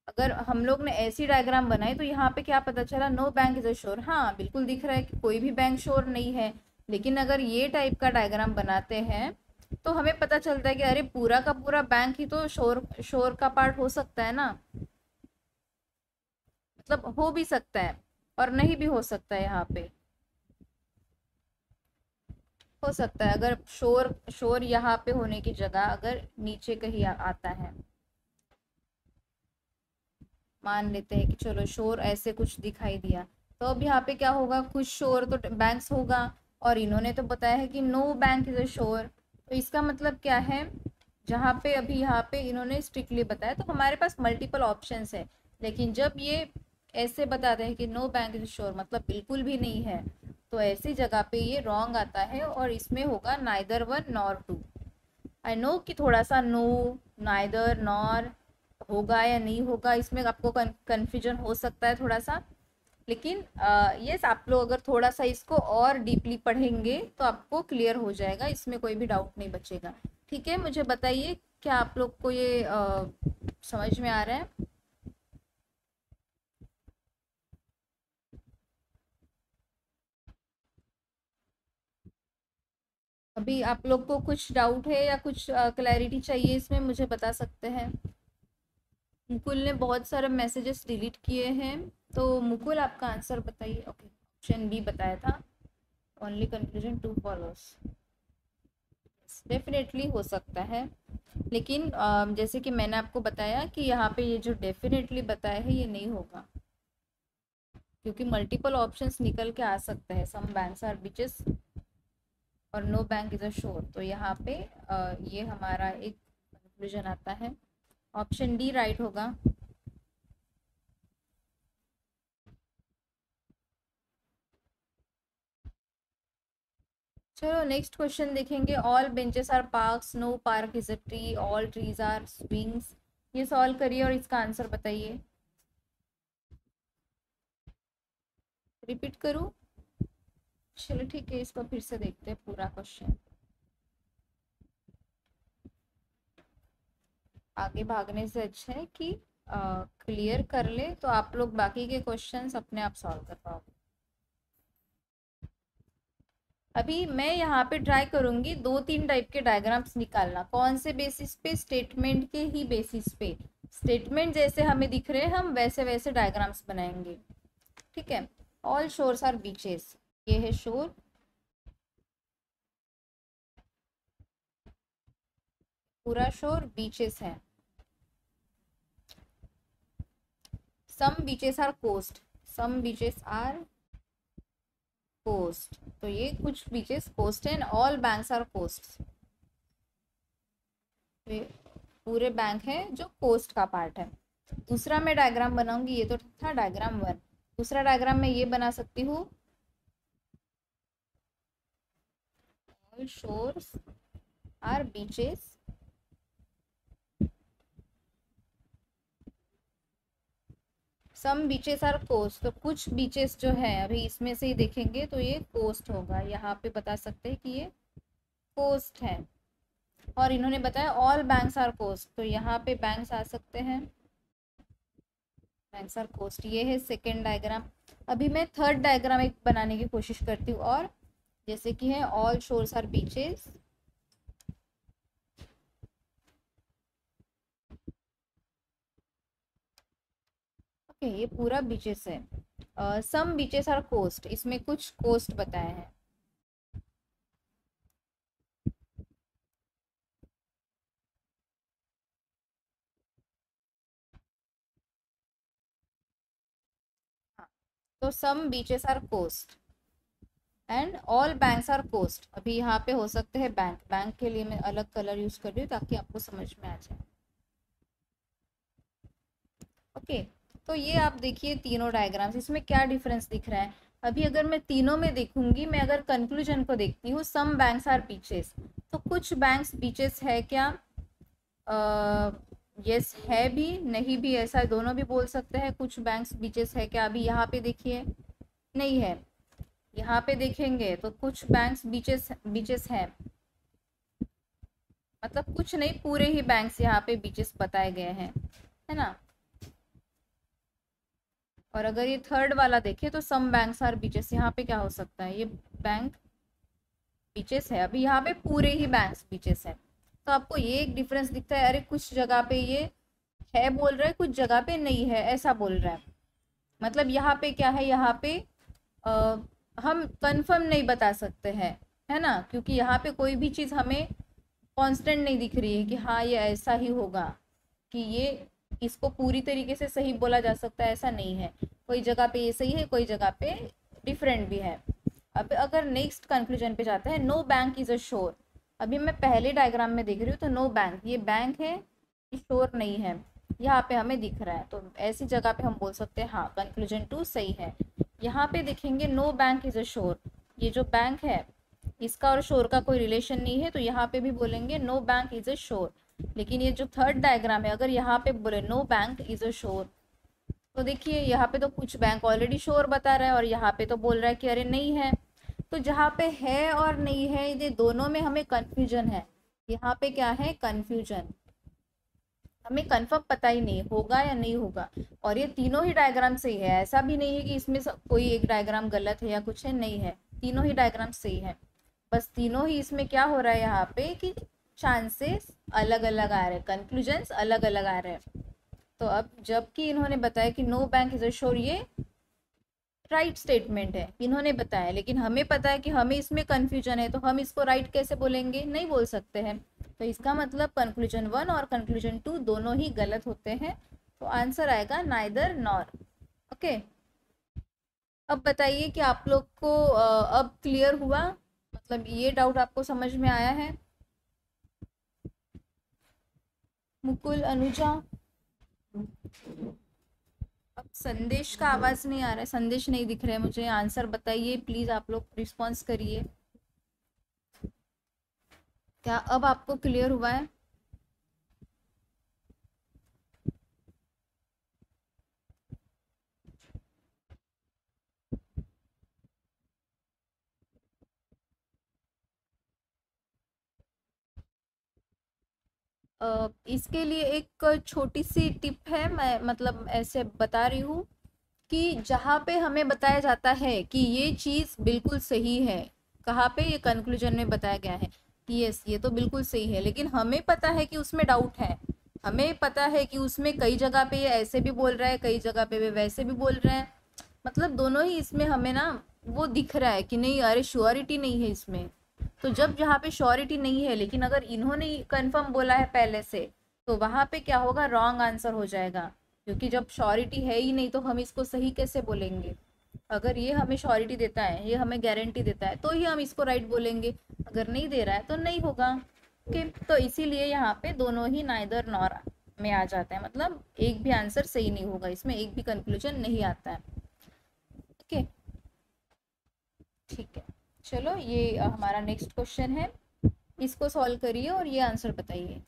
S1: अगर हम लोग ने ऐसी डायग्राम बनाई तो यहाँ पे क्या पता चला नो बैंक इज़ अ शोर हाँ बिल्कुल दिख रहा है कि कोई भी बैंक शोर नहीं है। लेकिन अगर ये टाइप का डायग्राम बनाते हैं तो हमें पता चलता है कि अरे, पूरा का पूरा बैंक ही तो शोर शोर का पार्ट हो सकता है ना। मतलब हो भी सकता है। और नहीं भी हो सकता है यहाँ पे। हो सकता है, अगर शोर शोर यहाँ पे होने की जगह अगर नीचे कहीं आता है। मान लेते हैं कि चलो शोर ऐसे कुछ दिखाई दिया। तो अब यहाँ पे क्या होगा? कुछ शोर तो बैंक्स होगा और इन्होंने तो बताया है कि no bank is a shore तो इसका मतलब क्या है? जहाँ पे अभी यहाँ पे इन्होंने स्ट्रिक्टली बताया तो हमारे पास मल्टीपल ऑप्शंस है। लेकिन जब ये ऐसे बताते हैं कि नो बैंक इज़ श्योर मतलब बिल्कुल भी नहीं है। तो ऐसी जगह पे ये रॉन्ग आता है और इसमें होगा neither one nor two I know कि थोड़ा सा नो नाइदर नॉर होगा या नहीं होगा इसमें आपको कन्फ्यूज़न हो सकता है थोड़ा सा लेकिन यस आप लोग अगर थोड़ा सा इसको और डीपली पढ़ेंगे तो आपको क्लियर हो जाएगा इसमें कोई भी डाउट नहीं बचेगा। ठीक है मुझे बताइए क्या आप लोग को ये आ, समझ में आ रहा है? अभी आप लोग को कुछ डाउट है या कुछ क्लैरिटी चाहिए इसमें, मुझे बता सकते हैं। मुकुल ने बहुत सारे मैसेजेस डिलीट किए हैं तो मुकुल आपका आंसर बताइए। ओके ऑप्शन बी बताया था। Only conclusion two follows definitely हो सकता है। लेकिन जैसे कि मैंने आपको बताया कि यहाँ पे ये जो डेफिनेटली बताया है, ये नहीं होगा। क्योंकि मल्टीपल ऑप्शंस निकल के आ सकते हैं। सम बैंक्स आर बीचेस और no bank is a shore तो यहाँ पे ये हमारा एक कंक्लूजन आता है। ऑप्शन डी राइट होगा। चलो नेक्स्ट क्वेश्चन देखेंगे। All benches are park no park is a tree all trees are swings ये सॉल्व करिए और इसका आंसर बताइए। रिपीट करूँ? चलो ठीक है, इसको फिर से देखते हैं पूरा क्वेश्चन आगे भागने से अच्छा है कि क्लियर कर ले तो आप लोग बाकी के क्वेश्चंस अपने आप सॉल्व कर पाओगे. अभी मैं यहाँ पे ट्राई करूँगी दो तीन टाइप के डायग्राम्स निकालना. कौन से बेसिस पे? स्टेटमेंट के ही बेसिस पे. स्टेटमेंट जैसे हमें दिख रहे हैं, हम वैसे वैसे डायग्राम्स बनाएँगे. ठीक है? ऑल शोर्स आर बीचेस ये है शोर। पूरा शोर बीचेस है। Some beaches are coast. Some beaches are coast. तो ये कुछ बीचेस कोस्ट है, ऑल बैंक्स आर कोस्ट। पूरे बैंक है जो कोस्ट का पार्ट है। दूसरा मैं डायग्राम बनाऊँगी, ये तो था डायग्राम वन। दूसरा डायग्राम मैं ये बना सकती हूँ shores are beaches some beaches are coast तो कुछ बीचेस जो है, अभी इसमें से ही देखेंगे तो ये कोस्ट होगा। यहाँ पे बता सकते हैं कि ये कोस्ट है। और इन्होंने बताया ऑल बैंक्स आर कोस्ट तो यहाँ पे बैंक्स आ सकते हैं। बैंक्स आर कोस्ट ये है सेकेंड डायग्राम अभी मैं थर्ड डायग्राम एक बनाने की कोशिश करती हूँ और जैसे कि है all shores are beaches okay ये पूरा बीचेस है. सम बीचेस आर कोस्ट इसमें कुछ कोस्ट बताए हैं. हाँ, तो some beaches are coast and all banks are coast अभी यहाँ पे हो सकते हैं बैंक बैंक के लिए मैं अलग कलर यूज़ कर रही हूँ ताकि आपको समझ में आ जाए। Okay okay. तो ये आप देखिए तीनों डायग्राम्स इसमें क्या डिफरेंस दिख रहा है? अभी अगर मैं तीनों में देखूँगी मैं अगर कंक्लूजन को देखती हूँ सम बैंक्स आर बीचेस तो कुछ बैंक्स बीचेस है क्या? यस yes, है भी नहीं भी ऐसा दोनों भी बोल सकते हैं। कुछ बैंक्स बीचेस है क्या? अभी यहाँ पे देखिए। नहीं है। यहाँ पे देखेंगे तो कुछ बैंक्स बीचेस बीचेस है। मतलब कुछ नहीं पूरे ही बैंक्स यहाँ पे बीचेस बताए गए हैं है ना? और अगर ये थर्ड वाला देखे तो सम बैंक्स आर बीचेस यहाँ पे क्या हो सकता है? ये बैंक बीचेस है। अभी यहाँ पे पूरे ही बैंक्स बीचेस है। तो आपको ये एक डिफरेंस दिखता है। अरे कुछ जगह पे ये है बोल रहा है कुछ जगह पे नहीं है ऐसा बोल रहा है। मतलब यहाँ पे क्या है? यहाँ पे आ, हम कंफर्म नहीं बता सकते हैं, है ना? क्योंकि यहाँ पे कोई भी चीज़ हमें कांस्टेंट नहीं दिख रही है कि हाँ ये ऐसा ही होगा कि ये इसको पूरी तरीके से सही बोला जा सकता है, ऐसा नहीं है। कोई जगह पे ये सही है, कोई जगह पे डिफरेंट भी है। अब अगर नेक्स्ट कंक्लूजन पे जाते हैं नो बैंक इज़ अ शोर अभी मैं पहले डायग्राम में देख रही हूँ तो नो बैंक ये बैंक है, ये शोर नहीं है। यहाँ पे हमें दिख रहा है तो ऐसी जगह पे हम बोल सकते हैं हाँ कंक्लूजन टू सही है। यहाँ पे देखेंगे नो बैंक इज़ अ शोर ये जो बैंक है, इसका और शोर का कोई रिलेशन नहीं है तो यहाँ पे भी बोलेंगे नो बैंक इज़ अ शोर लेकिन ये जो थर्ड डायग्राम है, अगर यहाँ पे बोले no bank is a shore तो देखिए यहाँ पे तो कुछ बैंक ऑलरेडी शोर बता रहा है और यहाँ पे तो बोल रहा है कि अरे नहीं है। तो जहाँ पे है और नहीं है, ये दोनों में हमें कन्फ्यूज़न है। यहाँ पे क्या है? कन्फ्यूज़न हमें कन्फर्म पता ही नहीं, होगा या नहीं होगा। और ये तीनों ही डायग्राम सही है। ऐसा भी नहीं है कि इसमें कोई एक डायग्राम गलत है या कुछ है, नहीं है। तीनों ही डायग्राम सही है। बस तीनों ही इसमें क्या हो रहा है यहाँ पे कि चांसेस अलग अलग आ रहे हैं कंक्लूजन्स अलग अलग आ रहे हैं। तो अब जबकि इन्होंने बताया कि no bank is a sure ये राइट right स्टेटमेंट है, इन्होंने बताया। लेकिन हमें पता है कि हमें इसमें कंफ्यूजन है तो हम इसको राइट right कैसे बोलेंगे? नहीं बोल सकते हैं। तो इसका मतलब कंक्लूजन वन और कंक्लूजन टू दोनों ही गलत होते हैं। तो आंसर आएगा नाइदर नॉर ओके अब बताइए कि आप लोग को अब क्लियर हुआ? मतलब ये डाउट आपको समझ में आया है? मुकुल, अनुजा? संदेश का आवाज़ नहीं आ रहा है, संदेश नहीं दिख रहा है मुझे, आंसर बताइए प्लीज़ आप लोग रिस्पॉन्स करिए। क्या अब आपको क्लियर हुआ है? इसके लिए एक छोटी सी टिप है, मैं मतलब ऐसे बता रही हूँ कि जहाँ पे हमें बताया जाता है कि ये चीज़ बिल्कुल सही है, कहाँ पे ये कंक्लूजन में बताया गया है कि यस ये तो बिल्कुल सही है, लेकिन हमें पता है कि उसमें डाउट है। हमें पता है कि उसमें कई जगह पे ये ऐसे भी बोल रहा है, कई जगह पे वे वैसे भी बोल रहे हैं। मतलब दोनों ही इसमें हमें ना वो दिख रहा है कि नहीं, अरे श्योरिटी नहीं है इसमें। तो जब जहाँ पे श्योरिटी नहीं है, लेकिन अगर इन्होंने कंफर्म बोला है पहले से तो वहाँ पे क्या होगा? रॉन्ग आंसर हो जाएगा। क्योंकि जब श्योरिटी है ही नहीं तो हम इसको सही कैसे बोलेंगे? अगर ये हमें श्योरिटी देता है, ये हमें गारंटी देता है तो ही हम इसको राइट बोलेंगे। अगर नहीं दे रहा है तो नहीं होगा। ओके तो इसीलिए यहाँ पे दोनों ही नाइदर नॉर में आ जाता है। मतलब एक भी आंसर सही नहीं होगा, इसमें एक भी कंक्लूजन नहीं आता है। ओके ठीक है। चलो ये हमारा नेक्स्ट क्वेश्चन है। इसको सॉल्व करिए और ये आंसर बताइए।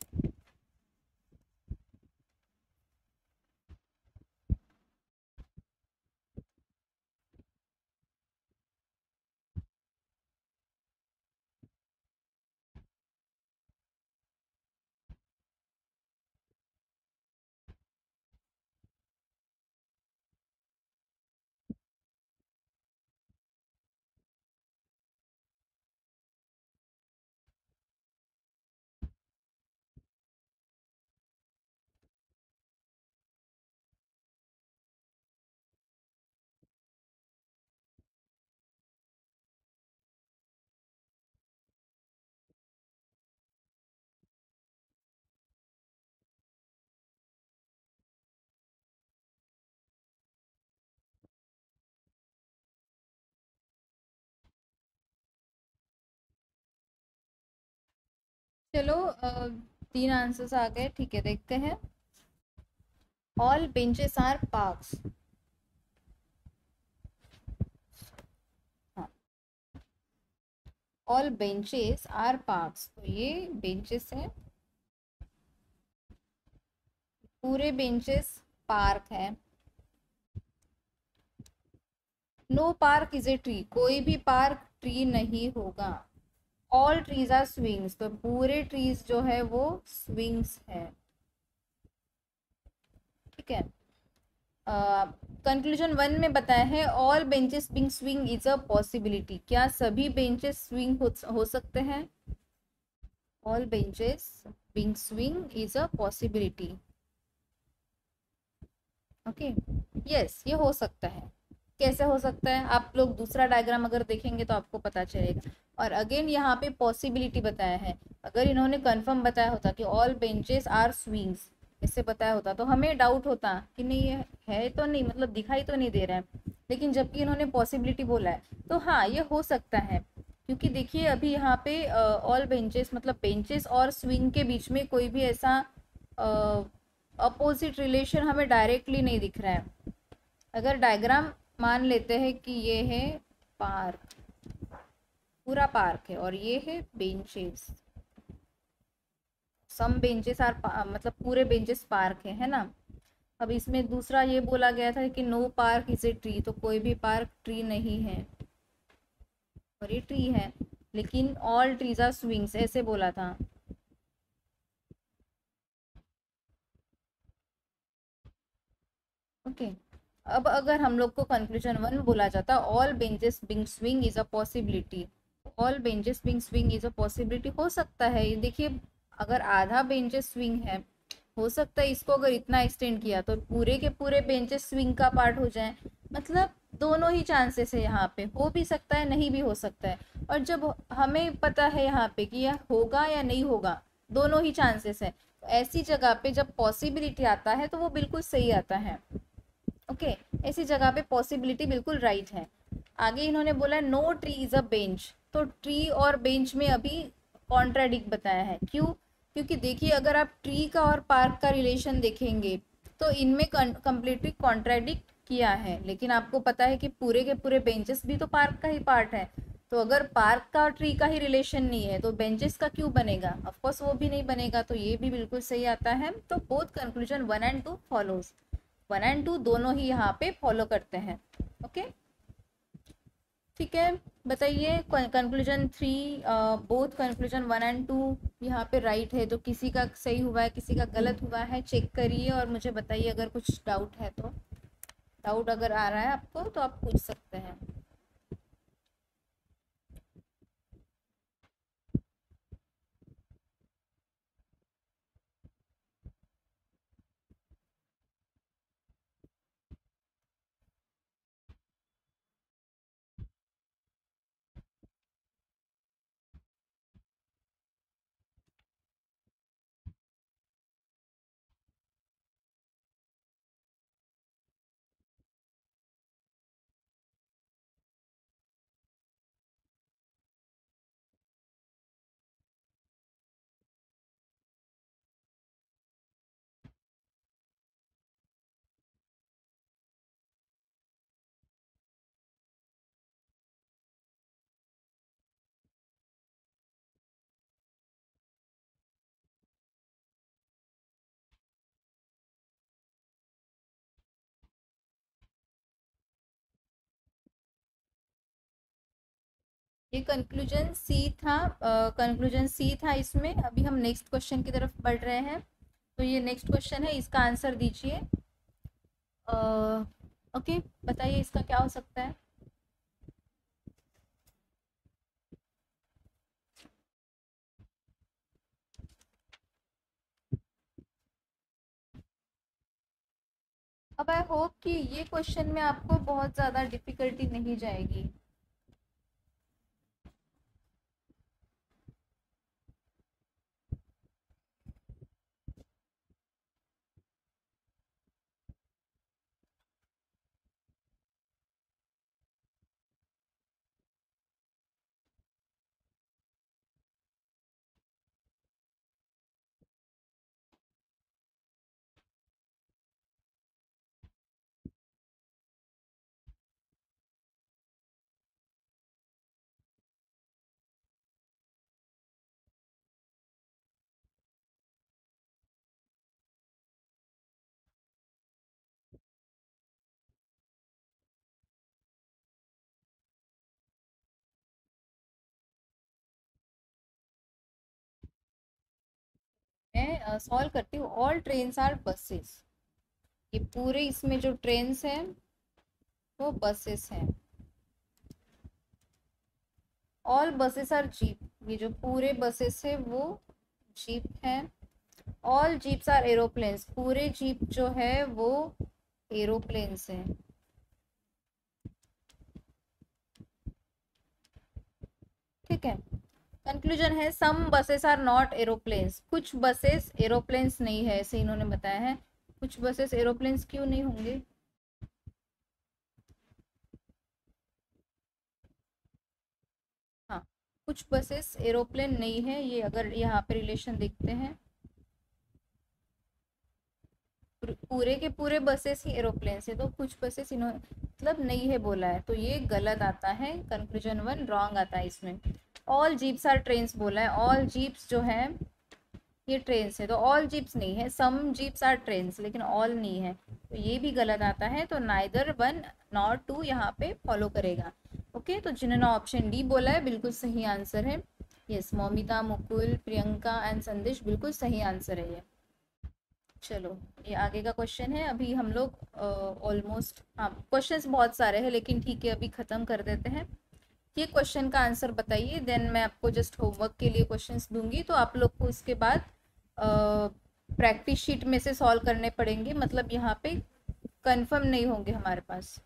S1: चलो तीन आंसर्स आ गए, ठीक है, देखते हैं। All benches are parks all benches are parks तो ये बेंचेस है। पूरे बेंचेस पार्क है। No park is a tree कोई भी पार्क ट्री नहीं होगा। ऑल ट्रीज आर स्विंग्स तो पूरे ट्रीज जो है वो स्विंग्स है। ठीक है? कंक्लूजन uh, वन में बताया है all benches being swing is a possibility क्या सभी बेंचेस स्विंग हो, हो सकते हैं? All benches being swing is a possibility okay yes ये हो सकता है। कैसे हो सकता है? आप लोग दूसरा डायग्राम अगर देखेंगे तो आपको पता चलेगा। और अगेन यहाँ पे पॉसिबिलिटी बताया है। अगर इन्होंने कंफर्म बताया होता कि ऑल बेंचेस आर स्विंग्स इससे बताया होता तो हमें डाउट होता कि नहीं, ये है तो नहीं मतलब दिखाई तो नहीं दे रहा है। लेकिन जबकि इन्होंने पॉसिबिलिटी बोला है तो हाँ ये हो सकता है। क्योंकि देखिए, अभी यहाँ पे ऑल बेंचेस मतलब बेंचेस और स्विंग के बीच में कोई भी ऐसा अपोजिट रिलेशन हमें डायरेक्टली नहीं दिख रहा है। अगर डायग्राम मान लेते हैं कि ये है पार्क। पूरा पार्क है और ये है बेंचेस सम बेंचेस आर मतलब पूरे बेंचेस पार्क है है ना? अब इसमें दूसरा ये बोला गया था कि no park is a tree तो कोई भी पार्क ट्री नहीं है। और ये ट्री है, लेकिन ऑल ट्रीज आर स्विंग्स ऐसे बोला था। Okay okay. अब अगर हम लोग को कंक्लूजन वन बोला जाता है all benches being swing is a possibility all benches being swing is a possibility हो सकता है, देखिए, अगर आधा बेंचेस स्विंग है, हो सकता है इसको अगर इतना एक्सटेंड किया तो पूरे के पूरे बेंचेस स्विंग का पार्ट हो जाए। मतलब दोनों ही चांसेस है यहाँ पे। हो भी सकता है, नहीं भी हो सकता है। और जब हमें पता है यहाँ पे कि यह होगा या नहीं होगा, दोनों ही चांसेस है। ऐसी जगह पे जब पॉसिबिलिटी आता है तो वो बिल्कुल सही आता है। ओके, ऐसी जगह पे पॉसिबिलिटी बिल्कुल राइट है। आगे इन्होंने बोला no tree is a bench तो ट्री और बेंच में अभी कॉन्ट्राडिक्ट बताया है। क्यों? क्योंकि देखिए, अगर आप ट्री का और पार्क का रिलेशन देखेंगे तो इनमें कम्प्लीटली कॉन्ट्राडिक्ट किया है। लेकिन आपको पता है कि पूरे के पूरे बेंचेस भी तो पार्क का ही पार्ट है। तो अगर पार्क का और ट्री का ही रिलेशन नहीं है तो बेंचेस का क्यों बनेगा? ऑफकोर्स वो भी नहीं बनेगा तो ये भी बिल्कुल सही आता है। तो both conclusion one and two follows one and two दोनों ही यहाँ पे फॉलो करते हैं ओके ठीक है, बताइए conclusion three both conclusion one and two यहाँ पे राइट है तो किसी का सही हुआ है, किसी का गलत हुआ है चेक करिए और मुझे बताइए अगर कुछ डाउट है तो। डाउट अगर आ रहा है आपको तो आप पूछ सकते हैं। ये कंक्लूजन सी था कंक्लूजन uh, सी था इसमें। अभी हम नेक्स्ट क्वेश्चन की तरफ़ बढ़ रहे हैं। तो ये नेक्स्ट क्वेश्चन है इसका आंसर दीजिए। ओके बताइए इसका क्या हो सकता है? अब आई होप कि ये क्वेश्चन में आपको बहुत ज़्यादा डिफिकल्टी नहीं जाएगी। सॉल्व करती हूँ ऑल ट्रेन्स आर बसेस ये पूरे इसमें जो ट्रेन्स हैं, वो बसेस हैं. ऑल बसेस आर जीप ये जो पूरे बसेस है, वो जीप है. ऑल जीप्स आर एरोप्लेन्स पूरे जीप जो है, वो एरोप्लेन्स हैं. ठीक है? कंक्लूजन है some buses are not aeroplanes कुछ बसेस एरोप्लेन्स नहीं है, ऐसे इन्होंने बताया है। कुछ बसेस एरोप्लेन्स क्यों नहीं होंगे? हाँ कुछ बसेस एरोप्लेन नहीं है, ये अगर यहाँ पे रिलेशन देखते हैं। पूरे के पूरे बसेस ही एरोप्लेन से तो कुछ बसेस इन्होंने मतलब नहीं है बोला है। तो ये गलत आता है कंक्लूजन वन रॉन्ग आता है इसमें। ऑल जीप्स आर ट्रेन्स बोला है। ऑल जीप्स जो है, ये ट्रेन्स है। तो ऑल जीप्स नहीं है। सम जीप्स आर ट्रेन्स लेकिन ऑल नहीं है। तो ये भी गलत आता है तो नाइदर वन नॉट टू यहाँ पे फॉलो करेगा। ओके तो जिन्होंने ऑप्शन डी बोला है, बिल्कुल सही आंसर है। यस मोमिता, मुकुल, प्रियंका एंड संदेश बिल्कुल सही आंसर है ये। चलो, ये आगे का क्वेश्चन है। अभी हम लोग ऑलमोस्ट हाँ क्वेश्चंस बहुत सारे हैं, लेकिन ठीक है, अभी ख़त्म कर देते हैं। ये क्वेश्चन का आंसर बताइए देन मैं आपको जस्ट होमवर्क के लिए क्वेश्चंस दूँगी तो आप लोग को उसके बाद प्रैक्टिस शीट में से सॉल्व करने पड़ेंगे मतलब यहाँ पे कंफर्म नहीं होंगे हमारे पास।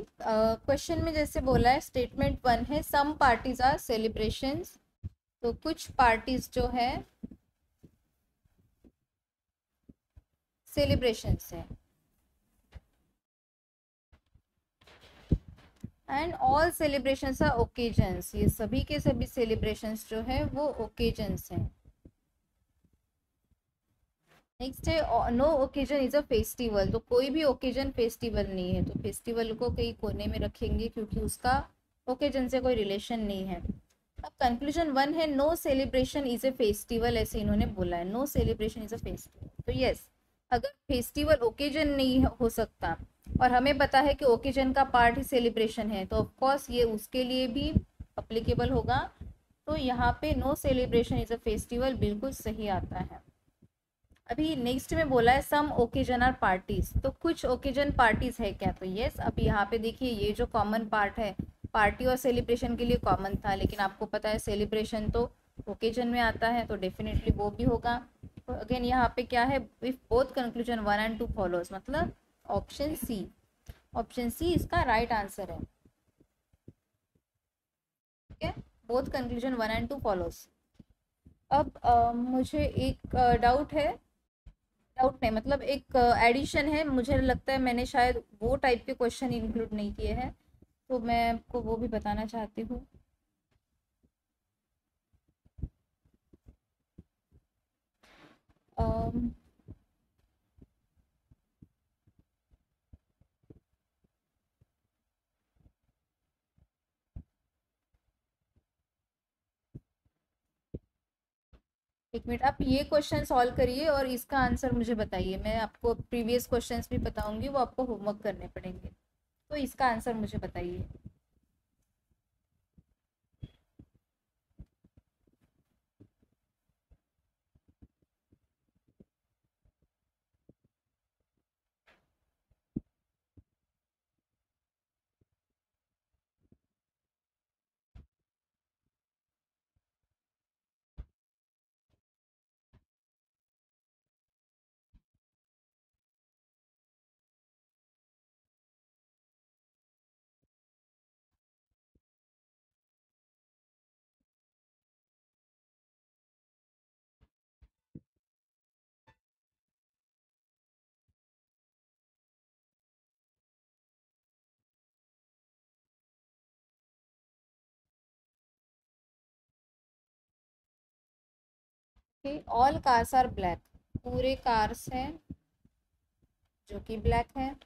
S1: क्वेश्चन uh, में जैसे बोला है स्टेटमेंट वन है सम पार्टीज़ आर सेलिब्रेशन तो कुछ पार्टीज़ जो है सेलिब्रेशंस है। And all celebrations are occasions ये सभी के सभी सेलिब्रेशंस जो है वो ओकेजन्स हैं। नेक्स्ट है no occasion is a festival तो कोई भी ओकेजन फेस्टिवल नहीं है तो फेस्टिवल को कहीं कोने में रखेंगे क्योंकि उसका ओकेजन से कोई रिलेशन नहीं है। अब कंक्लूजन वन है no celebration is a festival ऐसे इन्होंने बोला है no celebration is a festival तो यस अगर फेस्टिवल ओकेजन नहीं हो सकता, और हमें पता है कि ओकेजन का पार्ट ही सेलिब्रेशन है तो ऑफकोर्स ये उसके लिए भी अप्लीकेबल होगा तो यहाँ पे no celebration is a festival बिल्कुल सही आता है। अभी नेक्स्ट में बोला है सम ओकेजन आर पार्टीज़ तो कुछ ओकेजन पार्टीज़ है क्या? तो यस अभी यहाँ पे देखिए ये जो कॉमन पार्ट है पार्टी और सेलिब्रेशन के लिए कॉमन था लेकिन आपको पता है सेलिब्रेशन तो ओकेजन में आता है तो डेफिनेटली वो भी होगा। तो अगेन यहाँ पे क्या है if both conclusion one and two follows मतलब ऑप्शन सी ऑप्शन सी इसका राइट right आंसर है। ठीक है? Both conclusion one and two follows अब आ, मुझे एक डाउट है। डाउट नहीं मतलब एक एडिशन है मुझे लगता है मैंने शायद वो टाइप के क्वेश्चन इंक्लूड नहीं किए हैं तो मैं आपको वो भी बताना चाहती हूँ। Um, एक मिनट, आप ये क्वेश्चन सॉल्व करिए और इसका आंसर मुझे बताइए। मैं आपको प्रीवियस क्वेश्चंस भी बताऊँगी, वो आपको होमवर्क करने पड़ेंगे। तो इसका आंसर मुझे बताइए। ऑल कार्स आर ब्लैक पूरे कार्स हैं जो कि ब्लैक है।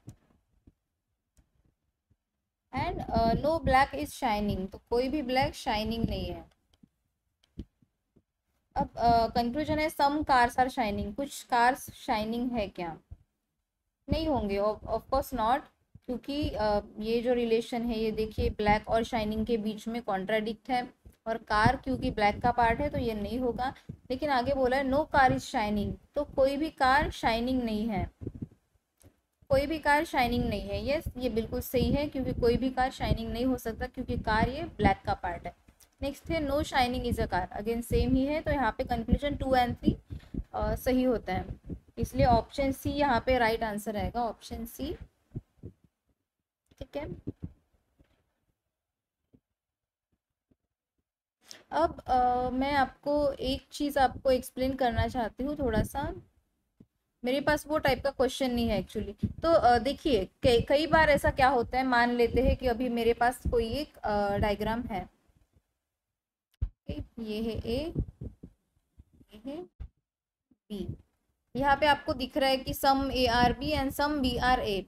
S1: And no black is shining तो कोई भी ब्लैक शाइनिंग नहीं है। अब कंक्लूजन uh, है सम कार्स आर शाइनिंग कुछ कार्स शाइनिंग है क्या? नहीं होंगे ऑफ़ कोर्स नॉट क्योंकि uh, ये जो रिलेशन है ये देखिए ब्लैक और शाइनिंग के बीच में कॉन्ट्राडिक्ट है। और कार क्योंकि ब्लैक का पार्ट है तो ये नहीं होगा। लेकिन आगे बोला है नो कार इज़ शाइनिंग तो कोई भी कार शाइनिंग नहीं है। कोई भी कार शाइनिंग नहीं है। ये ये बिल्कुल सही है, क्योंकि कोई भी कार शाइनिंग नहीं हो सकता, क्योंकि कार ये ब्लैक का पार्ट है। नेक्स्ट है no shining is a car again same ही है तो यहाँ पे कंक्लूजन टू एंड थ्री सही होता है। इसलिए ऑप्शन सी यहाँ पे राइट आंसर रहेगा ऑप्शन सी ठीक है? अब आ, मैं आपको एक चीज़ आपको एक्सप्लेन करना चाहती हूँ थोड़ा सा मेरे पास वो टाइप का क्वेश्चन नहीं है एक्चुअली तो देखिए कई बार ऐसा क्या होता है मान लेते हैं कि अभी मेरे पास कोई एक डायग्राम है। ये है ए ये है बी यहाँ पे आपको दिख रहा है कि some A are B and some B are A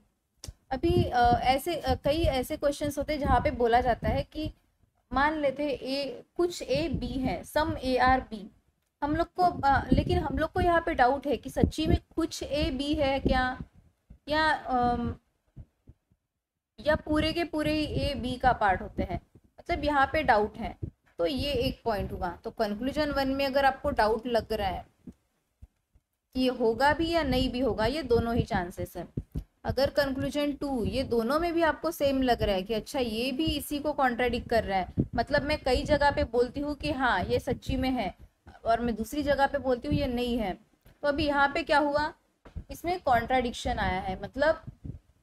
S1: अभी आ, ऐसे आ, कई ऐसे क्वेश्चंस होते हैं जहाँ पे बोला जाता है कि मान लेते ए कुछ ए बी है सम ए आर बी हम लोग को आ, लेकिन हम लोग को यहाँ पे डाउट है कि सच्ची में कुछ ए बी है क्या? या आ, या पूरे के पूरे ए बी का पार्ट होते हैं? मतलब यहाँ पे डाउट है। तो ये एक पॉइंट हुआ। तो कंक्लूजन वन में अगर आपको डाउट लग रहा है कि ये होगा भी या नहीं भी होगा ये दोनों ही चांसेस है। अगर कंक्लूजन टू ये दोनों में भी आपको सेम लग रहा है कि अच्छा ये भी इसी को कॉन्ट्राडिक्ट कर रहा है। मतलब मैं कई जगह पे बोलती हूँ कि हाँ ये सच्ची में है, और मैं दूसरी जगह पे बोलती हूँ, ये नहीं है। तो अभी यहाँ पे क्या हुआ? इसमें कॉन्ट्राडिक्शन आया है। मतलब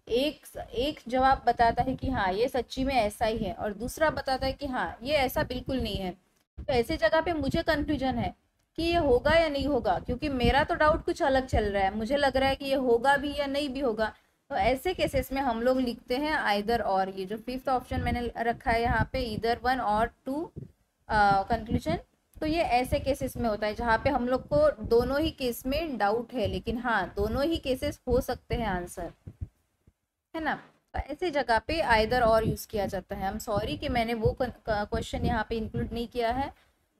S1: एक एक जवाब बताता है कि हाँ ये सच्ची में ऐसा ही है, और दूसरा बताता है कि हाँ ये ऐसा बिल्कुल नहीं है। तो ऐसे जगह पे मुझे कंफ्यूजन है कि ये होगा या नहीं होगा, क्योंकि मेरा तो डाउट कुछ अलग चल रहा है। मुझे लग रहा है कि ये होगा भी या नहीं भी होगा। तो ऐसे केसेस में हम लोग लिखते हैं आइदर और ये जो फिफ्थ ऑप्शन मैंने रखा है यहाँ पे इधर वन और टू कंक्लूजन तो ये ऐसे केसेस में होता है जहाँ पे हम लोग को दोनों ही केस में डाउट है, लेकिन हाँ दोनों ही केसेस हो सकते हैं आंसर है ना? तो ऐसे जगह पे आइदर और यूज़ किया जाता है. आई एम सॉरी कि मैंने वो क्वेश्चन यहाँ पे इंक्लूड नहीं किया है.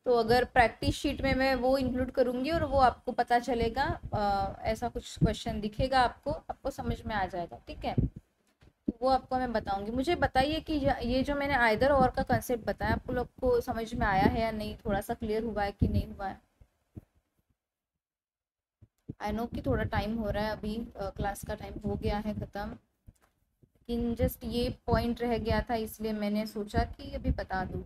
S1: तो अगर प्रैक्टिस शीट में मैं वो इंक्लूड करूँगी और वो आपको पता चलेगा आ, ऐसा कुछ क्वेश्चन दिखेगा आपको आपको समझ में आ जाएगा ठीक है? वो आपको मैं बताऊँगी। मुझे बताइए कि ये जो मैंने आइदर और का कंसेप्ट बताया आपको लोग को समझ में आया है या नहीं? थोड़ा सा क्लियर हुआ है कि नहीं हुआ है? आई नो कि थोड़ा टाइम हो रहा है अभी क्लास का टाइम हो गया है ख़त्म। लेकिन जस्ट ये पॉइंट रह गया था इसलिए मैंने सोचा कि अभी बता दूँ।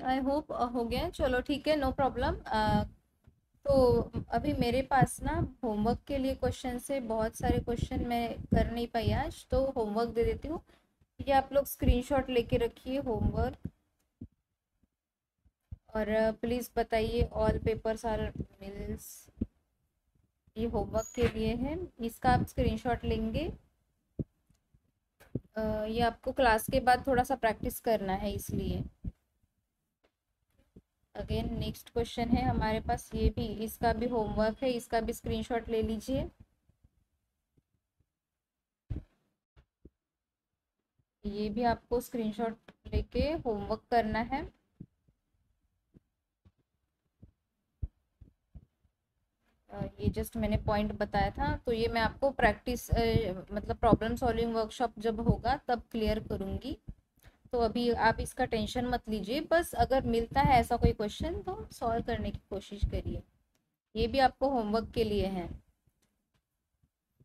S1: आई होप हो गया। चलो, ठीक है नो प्रॉब्लम तो अभी मेरे पास ना होमवर्क के लिए क्वेश्चन से बहुत सारे क्वेश्चन मैं कर नहीं पाई आज तो होमवर्क दे देती हूँ। ये आप लोग स्क्रीनशॉट लेके रखिए होमवर्क और प्लीज़ बताइए ऑल पेपर्स आर मिल्स ये होमवर्क के लिए है। इसका आप स्क्रीनशॉट लेंगे। ये आपको क्लास के बाद थोड़ा सा प्रैक्टिस करना है, इसलिए। अगेन नेक्स्ट क्वेश्चन है हमारे पास, ये भी, इसका भी होमवर्क है, इसका भी स्क्रीनशॉट ले लीजिए। ये भी आपको स्क्रीनशॉट लेके होमवर्क करना है। ये जस्ट मैंने पॉइंट बताया था तो ये मैं आपको प्रैक्टिस मतलब प्रॉब्लम सॉल्विंग वर्कशॉप जब होगा, तब क्लियर करूँगी। तो अभी आप इसका टेंशन मत लीजिए। बस अगर मिलता है ऐसा कोई क्वेश्चन तो सॉल्व करने की कोशिश करिए। ये भी आपको होमवर्क के लिए है।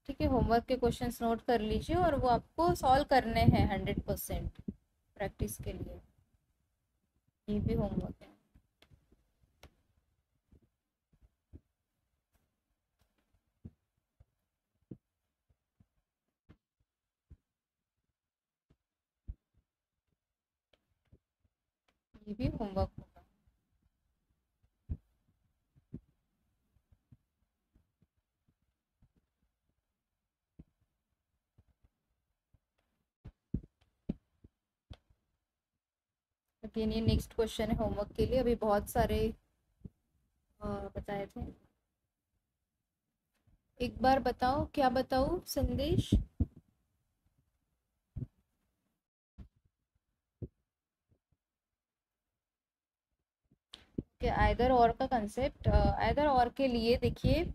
S1: ठीक है होमवर्क के क्वेश्चन नोट कर लीजिए और वो आपको सॉल्व करने हैं हंड्रेड परसेंट प्रैक्टिस के लिए। ये भी होमवर्क है ये भी होमवर्क होगा अगेन ये नेक्स्ट क्वेश्चन है होमवर्क के लिए. अभी बहुत सारे बताए थे. एक बार बताओ, क्या बताओ संदेश? कि आइदर और का कंसेप्ट आइदर और के लिए देखिए।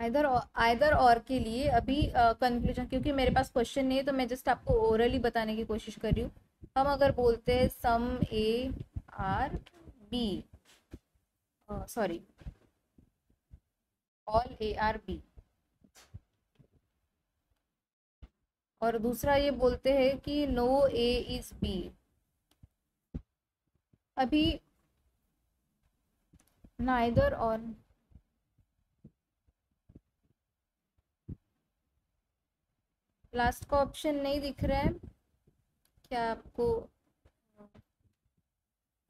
S1: आइदर आइदर और के लिए अभी कंक्लूजन uh, क्योंकि मेरे पास क्वेश्चन नहीं है तो मैं जस्ट आपको ओरली बताने की कोशिश कर रही हूँ। हम अगर बोलते हैं some A are B sorry all A are B और दूसरा ये बोलते हैं कि नो ए इज़ बी अभी नाइदर और लास्ट का ऑप्शन नहीं दिख रहा है। क्या आपको?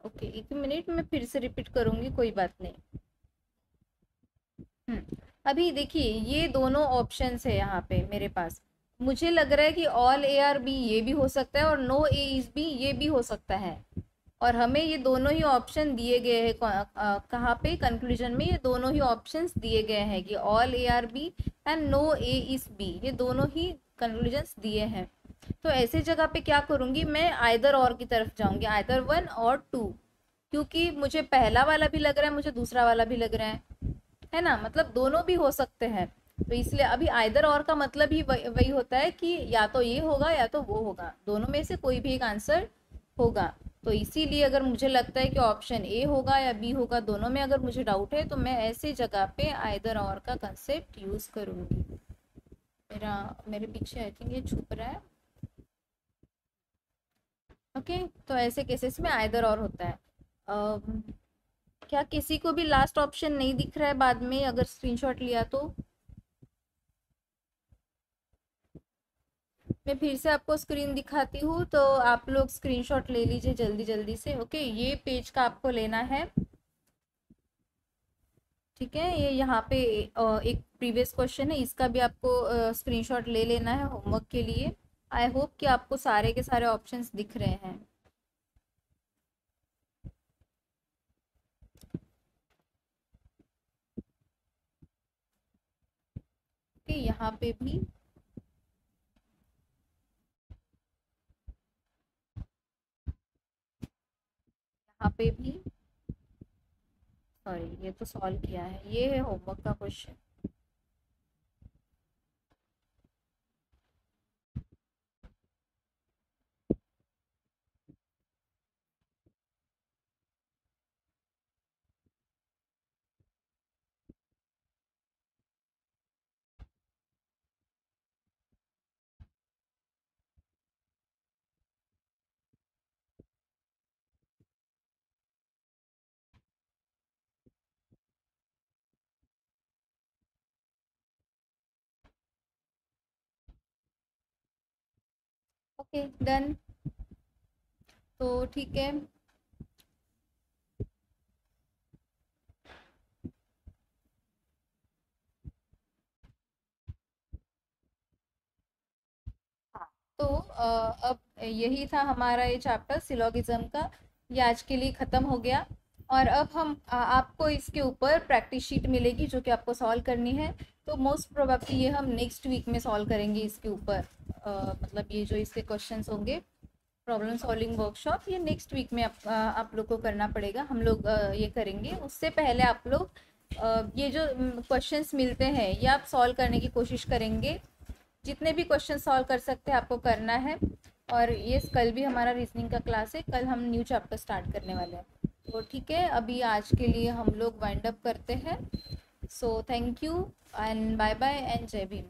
S1: ओके एक मिनट में फिर से रिपीट करूँगी, कोई बात नहीं। हम्म अभी देखिए, ये दोनों ऑप्शंस है यहाँ पे मेरे पास। मुझे लग रहा है कि ऑल ए आर बी ये भी हो सकता है और नो ए इज़ बी ये भी हो सकता है। और हमें ये दोनों ही ऑप्शन दिए गए हैं कहाँ पे? कंक्लूजन में ये दोनों ही ऑप्शंस दिए गए हैं कि all A are B and no A is B ये दोनों ही कंक्लूजन्स दिए हैं। तो ऐसे जगह पे क्या करूँगी? मैं आयदर और की तरफ़ जाऊँगी आयदर वन और टू क्योंकि मुझे पहला वाला भी लग रहा है, मुझे दूसरा वाला भी लग रहा है। है ना? मतलब दोनों भी हो सकते हैं। तो इसलिए अभी आइदर और का मतलब ही वही होता है कि या तो ये होगा या तो वो होगा। दोनों में से कोई भी एक आंसर होगा। तो इसीलिए अगर मुझे लगता है कि ऑप्शन ए होगा या बी होगा दोनों में अगर मुझे डाउट है तो मैं ऐसे जगह पे आइदर और का कंसेप्ट यूज़ करूँगी। मेरा मेरे पीछे आई थिंक ये छुप रहा है। ओके okay, तो ऐसे केसेस में आइदर और होता है। um, क्या किसी को भी लास्ट ऑप्शन नहीं दिख रहा है बाद में? अगर स्क्रीनशॉट लिया तो? मैं फिर से आपको स्क्रीन दिखाती हूँ तो आप लोग स्क्रीनशॉट ले लीजिए जल्दी जल्दी से। ओके ये पेज का आपको लेना है। ठीक है, ये यहाँ पे एक प्रीवियस क्वेश्चन है, इसका भी आपको स्क्रीनशॉट ले लेना है होमवर्क के लिए। आई होप कि आपको सारे के सारे ऑप्शंस दिख रहे हैं। यहाँ पे भी। यहाँ पे भी। सॉरी ये तो सॉल्व किया है। ये है होमवर्क का क्वेश्चन ओके डन तो ठीक है। तो अब यही था हमारा ये चैप्टर सिलोगिज्म का। ये आज के लिए ख़त्म हो गया। और अब हम आ, आपको इसके ऊपर प्रैक्टिस शीट मिलेगी जो कि आपको सॉल्व करनी है। तो मोस्ट प्रोबेबली ये हम नेक्स्ट वीक में सॉल्व करेंगे इसके ऊपर। मतलब ये जो इसके क्वेश्चन होंगे प्रॉब्लम सॉल्विंग वर्कशॉप ये नेक्स्ट वीक में आप आप लोग को करना पड़ेगा। हम लोग ये करेंगे। उससे पहले आप लोग ये जो क्वेश्चंस मिलते हैं ये आप सॉल्व करने की कोशिश करेंगे। जितने भी क्वेश्चन सॉल्व कर सकते हैं आपको करना है। और ये कल भी हमारा रीजनिंग का क्लास है। कल हम न्यू चैप्टर स्टार्ट करने वाले हैं। तो ठीक है, अभी आज के लिए हम लोग वाइंड अप करते हैं। So thank you and bye bye and जय भीम।